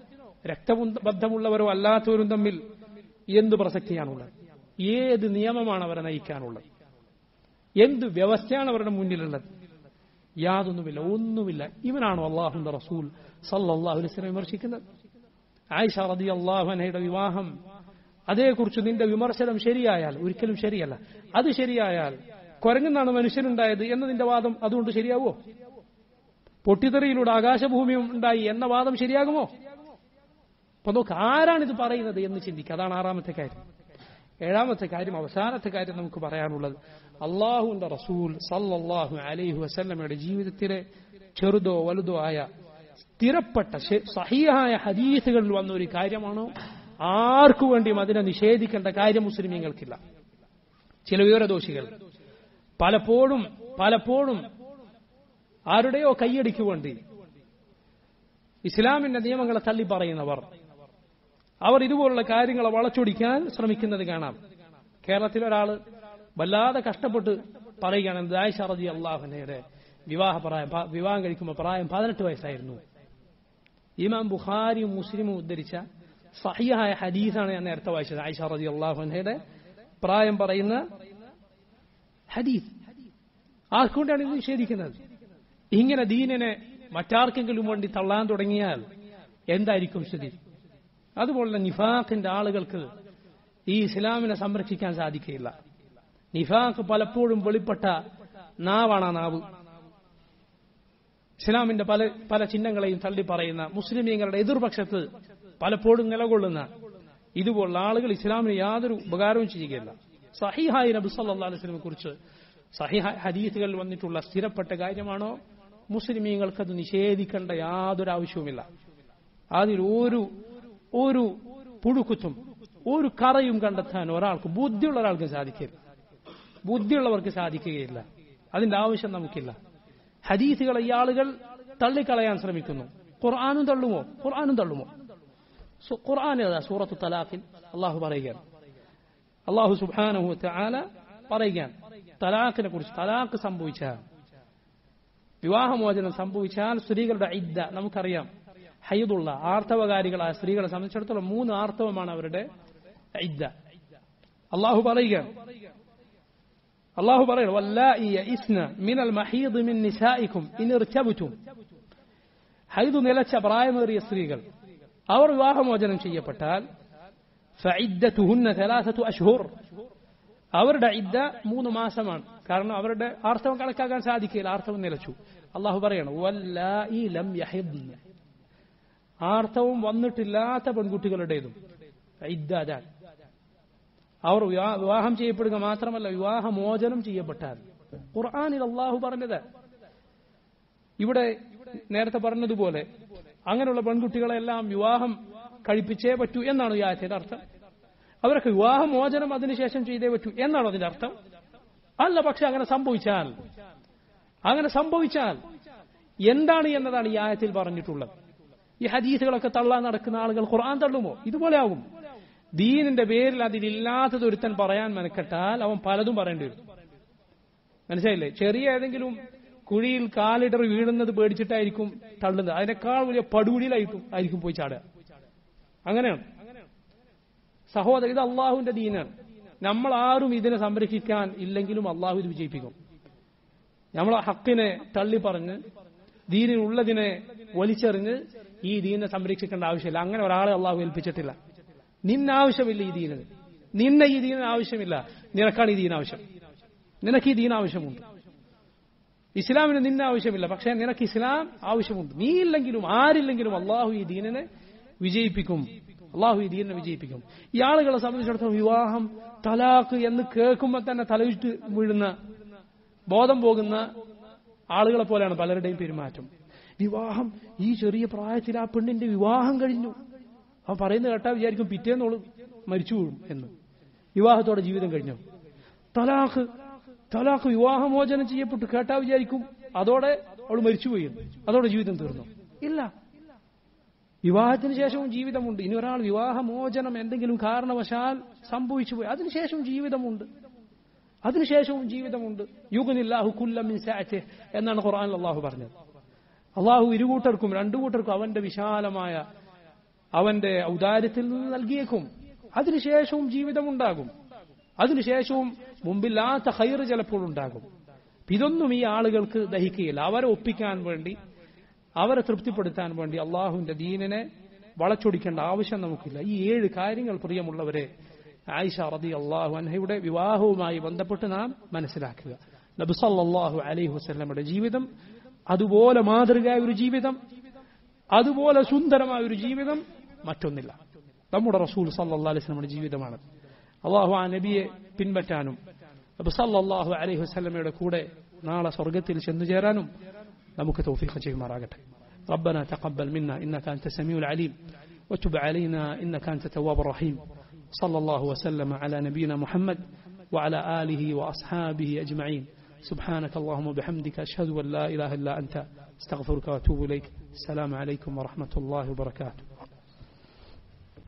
രക്തബന്ധമുള്ളവരോ അല്ലാത്തവരും തമ്മിൽ എന്ത് പ്രസക്തിയാണുള്ളത്? ഏത് നിയമമാണ് അവരെ നയിക്കാനുള്ളത്? എന്ത് വ്യവസ്ഥയാണ് അവരുടെ മുന്നിലുള്ളത്? യാതൊന്നുമില്ല ഒന്നുമില്ല. ഇവനാണോ അള്ളാഹുന്റെ റസൂൽ സല്ലാഹു അലൈസ്ലം വിമർശിക്കുന്നത്? ആയിഷ റതി അള്ളാഹുനയുടെ വിവാഹം അതേക്കുറിച്ച് നിന്റെ വിമർശനം ശരിയായാൽ ഒരിക്കലും ശരിയല്ല. അത് ശരിയായാൽ കുരങ്ങുന്നാണ് മനുഷ്യനുണ്ടായത് എന്നതിന്റെ വാദം അതുകൊണ്ട് ശരിയാവോ? പൊട്ടിത്തെറിയിലൂടെ ആകാശഭൂമിയും ഉണ്ടായി എന്ന വാദം ശരിയാകുമോ? അപ്പൊ നോക്ക് ആരാണിത് പറയുന്നത് എന്ന് ചിന്തിക്കുക അതാണ് ആറാമത്തെ കാര്യം. ഏഴാമത്തെ കാര്യം അവസാനത്തെ കാര്യം നമുക്ക് പറയാനുള്ളത്. അള്ളാഹുവിന്റെ റസൂൽ സല്ലാഹു അലൈഹി വസല്ലമയുടെ ജീവിതത്തിലെ ചെറുതോ വലുതോ ആയ സ്ഥിരപ്പെട്ട സഹിയായ ഹദീസുകളിൽ വന്ന ഒരു കാര്യമാണോ? ആർക്കു വേണ്ടിയും അതിനെ നിഷേധിക്കേണ്ട കാര്യം മുസ്ലിമീങ്ങൾക്കില്ല. ചില വിവരദോഷികൾ. പലപ്പോഴും പലപ്പോഴും ആരുടെയോ കൈയടിക്കു വേണ്ടി ഇസ്ലാമിന്റെ നിയമങ്ങളെ തള്ളി പറയുന്നവർ അവർ ഇതുപോലുള്ള കാര്യങ്ങളെ വളച്ചൊടിക്കാൻ ശ്രമിക്കുന്നത് കാണാം. കേരളത്തിലെ ഒരാൾ വല്ലാതെ കഷ്ടപ്പെട്ട് പറയുകയാണ് ദായിഷ റതി അള്ളാഹുനയുടെ വിവാഹ പ്രായം വിവാഹം കഴിക്കുമ്പോൾ പ്രായം പതിനെട്ട് വയസ്സായിരുന്നു. ഇമാം ബുഖാരിയും മുസ്ലിമും ഉദ്ധരിച്ച സഹിയായ ഹദീസാണ് ഞാൻ നേരത്തെ വായിച്ചത്. ആയിഷ റതി അള്ളാഹുനയുടെ പ്രായം പറയുന്ന ഹദീസ്. ആർക്കൊണ്ടാണ് ഇത് നിഷേധിക്കുന്നത്? ഇങ്ങനെ ദീനിനെ മറ്റാർക്കെങ്കിലും വേണ്ടി തള്ളാൻ തുടങ്ങിയാൽ എന്തായിരിക്കും സ്ഥിതി? അതുപോലെ നിഫാഖിന്റെ ആളുകൾക്ക് ഈ ഇസ്ലാമിനെ സംരക്ഷിക്കാൻ സാധിക്കില്ല നിഫാഖ് പലപ്പോഴും വെളിപ്പെട്ട നാവാണ് ആ നാവ്. ഇസ്ലാമിന്റെ പല പല ചിഹ്നങ്ങളെയും തള്ളി പറയുന്ന മുസ്ലിമീങ്ങളുടെ എതിർപക്ഷത്ത് പലപ്പോഴും നിലകൊള്ളുന്ന ഇതുപോലുള്ള ആളുകൾ ഇസ്ലാമിന് യാതൊരു ഉപകാരവും ചെയ്യുകയില്ല. സഹിഹായി നബി സല്ലാ വസല്ലമയെ കുറിച്ച് സഹിഹ ഹദീസുകളിൽ വന്നിട്ടുള്ള സ്ഥിരപ്പെട്ട കാര്യമാണോ? മുസ്ലിമീങ്ങൾക്കത് നിഷേധിക്കേണ്ട യാതൊരു ആവശ്യവുമില്ല. അതിൽ ഒരു പുഴുക്കുത്തും ഒരു കറയും കണ്ടെത്താൻ ഒരാൾക്ക് ബുദ്ധിയുള്ള ഒരാൾക്ക് സാധിക്കില്ല ബുദ്ധിയുള്ളവർക്ക് സാധിക്കുകയില്ല. അതിന്റെ ആവശ്യം നമുക്കില്ല. ഹദീസുകളെ ഈ ആളുകൾ തള്ളിക്കളയാൻ ശ്രമിക്കുന്നു. ഖുർആാനും തള്ളുമോ? ഖുർആാനും തള്ളുമോ? ഖുർആൻ ഏതാ? സൂറത്ത് തലാഖിൽ അള്ളാഹു പറയുകയാണ്. അള്ളാഹു സുബാനഹു ആല പറയുകയാണ്. തലാഖിനെ കുറിച്ച് തലാഖ് സംഭവിച്ചാൽ വിവാഹമോചനം സംഭവിച്ചാൽ സ്ത്രീകളുടെ ഇദ്ദ നമുക്കറിയാം. ഹൈദുള്ള ആർത്തവകാരികളായ സ്ത്രീകളെ സംബന്ധിച്ചിടത്തോളം മൂന്ന് ആർത്തവമാണ് അവരുടെ ഇദ്ദ അള്ളാഹു പറയുകയാണ് അള്ളാഹു പറയുന്നു ഹൈദു നിലച്ച പ്രായമേറിയ സ്ത്രീകൾ അവർ വിവാഹമോചനം ചെയ്യപ്പെട്ടാൽ അവരുടെ ഇദ്ദ മൂന്ന് മാസമാണ് കാരണം അവരുടെ ആർത്തവം കണക്കാക്കാൻ സാധിക്കില്ല ആർത്തവം നിലച്ചു അള്ളാഹു പറയണം ആർത്തവം വന്നിട്ടില്ലാത്ത പെൺകുട്ടികളുടേതും. ഇദ്ദ അതാണ് അവർ വിവാഹം ചെയ്യപ്പെടുക മാത്രമല്ല വിവാഹമോചനം ചെയ്യപ്പെട്ടാൽ. ഖുർആാനിൽ അള്ളാഹു പറഞ്ഞത്. ഇവിടെ നേരത്തെ പറഞ്ഞതുപോലെ അങ്ങനെയുള്ള പെൺകുട്ടികളെല്ലാം വിവാഹം കഴിപ്പിച്ചേ പറ്റൂ എന്നാണ് ഈ ആയത്തിന്റെ അർത്ഥം. അവരൊക്കെ വിവാഹമോചനം അതിനുശേഷം ചെയ്തേ പറ്റൂ എന്നാണ് അതിന്റെ അർത്ഥം. അല്ല പക്ഷെ അങ്ങനെ സംഭവിച്ചാൽ അങ്ങനെ സംഭവിച്ചാൽ എന്താണ് എന്നതാണ് ഈ ആയത്തിൽ പറഞ്ഞിട്ടുള്ളത്. ഈ ഹദീസുകളൊക്കെ തള്ളാൻ നടക്കുന്ന ആളുകൾ ഖുർആൻ തള്ളുമോ? ഇതുപോലെ ആകും ദീനിന്റെ പേരിൽ അതിലില്ലാത്തത് ഒരുത്തൻ പറയാൻ മെനക്കെട്ടാൽ അവൻ പലതും പറയേണ്ടി വരും. മനസ്സിലായില്ലേ? ചെറിയ ഏതെങ്കിലും കുഴിയിൽ കാലിടർ വീഴുന്നത് പേടിച്ചിട്ടായിരിക്കും തള്ളുന്നത്. അതിനേക്കാൾ വലിയ പടുകുഴിയിലായിട്ടും ആയിരിക്കും പോയി ചാടുക. അങ്ങനെയാണ്. സഹോദര ഇത് അള്ളാഹുവിന്റെ ദീനാണ്. നമ്മൾ ആരും ഇതിനെ സംരക്ഷിക്കാൻ ഇല്ലെങ്കിലും അള്ളാഹു ഇത് വിജയിപ്പിക്കും. നമ്മൾ ഹക്കിനെ തള്ളി പറഞ്ഞ് ദീനിനുള്ളതിനെ വലിച്ചെറിഞ്ഞ് ഈ ദീനെ സംരക്ഷിക്കേണ്ട ആവശ്യമില്ല. അങ്ങനെ ഒരാളെ അള്ളാഹു ഏൽപ്പിച്ചിട്ടില്ല. നിന്നാവശ്യമില്ല ഈ ദീനിന്. നിന്നെ ഈ ദീന ആവശ്യമില്ല. നിനക്കാണ് ഈ ദീൻ ആവശ്യം. നിനക്ക് ഈ ദീനാവശ്യമുണ്ട് ഇസ്ലാമിന് നിന്നെ ആവശ്യമില്ല. പക്ഷേ നിനക്ക് ഇസ്ലാം ആവശ്യമുണ്ട്. നീ ഇല്ലെങ്കിലും ആരില്ലെങ്കിലും അള്ളാഹു ഈ ദീനിനെ വിജയിപ്പിക്കും. അള്ളാഹു ഈ ദീനിനെ വിജയിപ്പിക്കും. ഈ ആളുകളെ സംബന്ധിച്ചിടത്തോളം വിവാഹം തലാഖ് എന്ന് കേൾക്കുമ്പോൾ തന്നെ തലയിട്ട് വീഴുന്ന ബോധം പോകുന്ന ആളുകളെ പോലെയാണ് പലരുടെയും പെരുമാറ്റം. വിവാഹം ഈ ചെറിയ പ്രായത്തിൽ ആ പെണ്ണിന്റെ വിവാഹം കഴിഞ്ഞു. അവൻ പറയുന്നത് കേട്ടാ വിചാരിക്കും പിറ്റേന്നോൾ മരിച്ചു വീഴും എന്ന്. വിവാഹത്തോടെ ജീവിതം കഴിഞ്ഞു. തലാഖ് തലാഖ് വിവാഹമോചനം ചെയ്യപ്പെട്ടു കേട്ടാ വിചാരിക്കും അതോടെ അവൾ മരിച്ചുപോയി പോയി അതോടെ ജീവിതം തീർന്നു. ഇല്ല. വിവാഹത്തിന് ശേഷവും ജീവിതമുണ്ട്. ഇനി ഒരാൾ വിവാഹമോചനം എന്തെങ്കിലും കാരണവശാൽ സംഭവിച്ചു പോയി അതിനുശേഷവും ജീവിതമുണ്ട്. അതിനുശേഷവും ജീവിതമുണ്ട്. യുഗനില്ലാഹു കുല്ലമിൻ സാറ്റ് എന്നാണ് ഖുർആനിൽ അള്ളാഹു പറഞ്ഞത്. അള്ളാഹു ഇരുകൂട്ടർക്കും രണ്ടു കൂട്ടർക്കും അവന്റെ വിശാലമായ അവന്റെ ഔദാര്യത്തിൽ നിന്ന് നൽകിയേക്കും. അതിനുശേഷവും ജീവിതമുണ്ടാകും. അതിനുശേഷവും മുമ്പില്ലാത്ത ഹൈർ ചിലപ്പോൾ ഉണ്ടാകും. ഇതൊന്നും ഈ ആളുകൾക്ക് ദഹിക്കുകയില്ല. അവരെ ഒപ്പിക്കാൻ വേണ്ടി അവരെ തൃപ്തിപ്പെടുത്താൻ വേണ്ടി അള്ളാഹുവിന്റെ ദീനിനെ വളച്ചൊടിക്കേണ്ട ആവശ്യം നമുക്കില്ല. ഈ ഏഴ് കാര്യങ്ങൾ പ്രിയമുള്ളവരെ ആയിഷ റതി അള്ളാഹു അൻഹയുടെ വിവാഹവുമായി ബന്ധപ്പെട്ട് നാം മനസ്സിലാക്കുക നബി സല്ലല്ലാഹു അലൈഹി വസല്ലമയുടെ ജീവിതം അതുപോലെ മാതൃകയായ ഒരു ജീവിതം അതുപോലെ സുന്ദരമായ ഒരു ജീവിതം മറ്റൊന്നില്ല നമ്മുടെ റസൂൽ സല്ലല്ലാഹു അലൈഹി വസല്ലമയുടെ ജീവിതമാണ് അള്ളാഹു ആ നബിയെ പിൻപറ്റാനും നബി സല്ലല്ലാഹു അലൈഹി വസല്ലമയുടെ കൂടെ നാളെ സ്വർഗത്തിൽ ചെന്നു ചേരാനും നമുക്ക് തൗഫീഖ് ചെയ്യുമാറാകട്ടെ ربنا تقبل منا إنك أنت السميع العليم وتب علينا إنك أنت التواب الرحيم صلى الله وسلم على نبينا محمد وعلى آله وأصحابه أجمعين. سبحانك اللهم وبحمدك أشهد أن لا إله إلا أنت أستغفرك وأتوب إليك. السلام عليكم ورحمة الله وبركاته.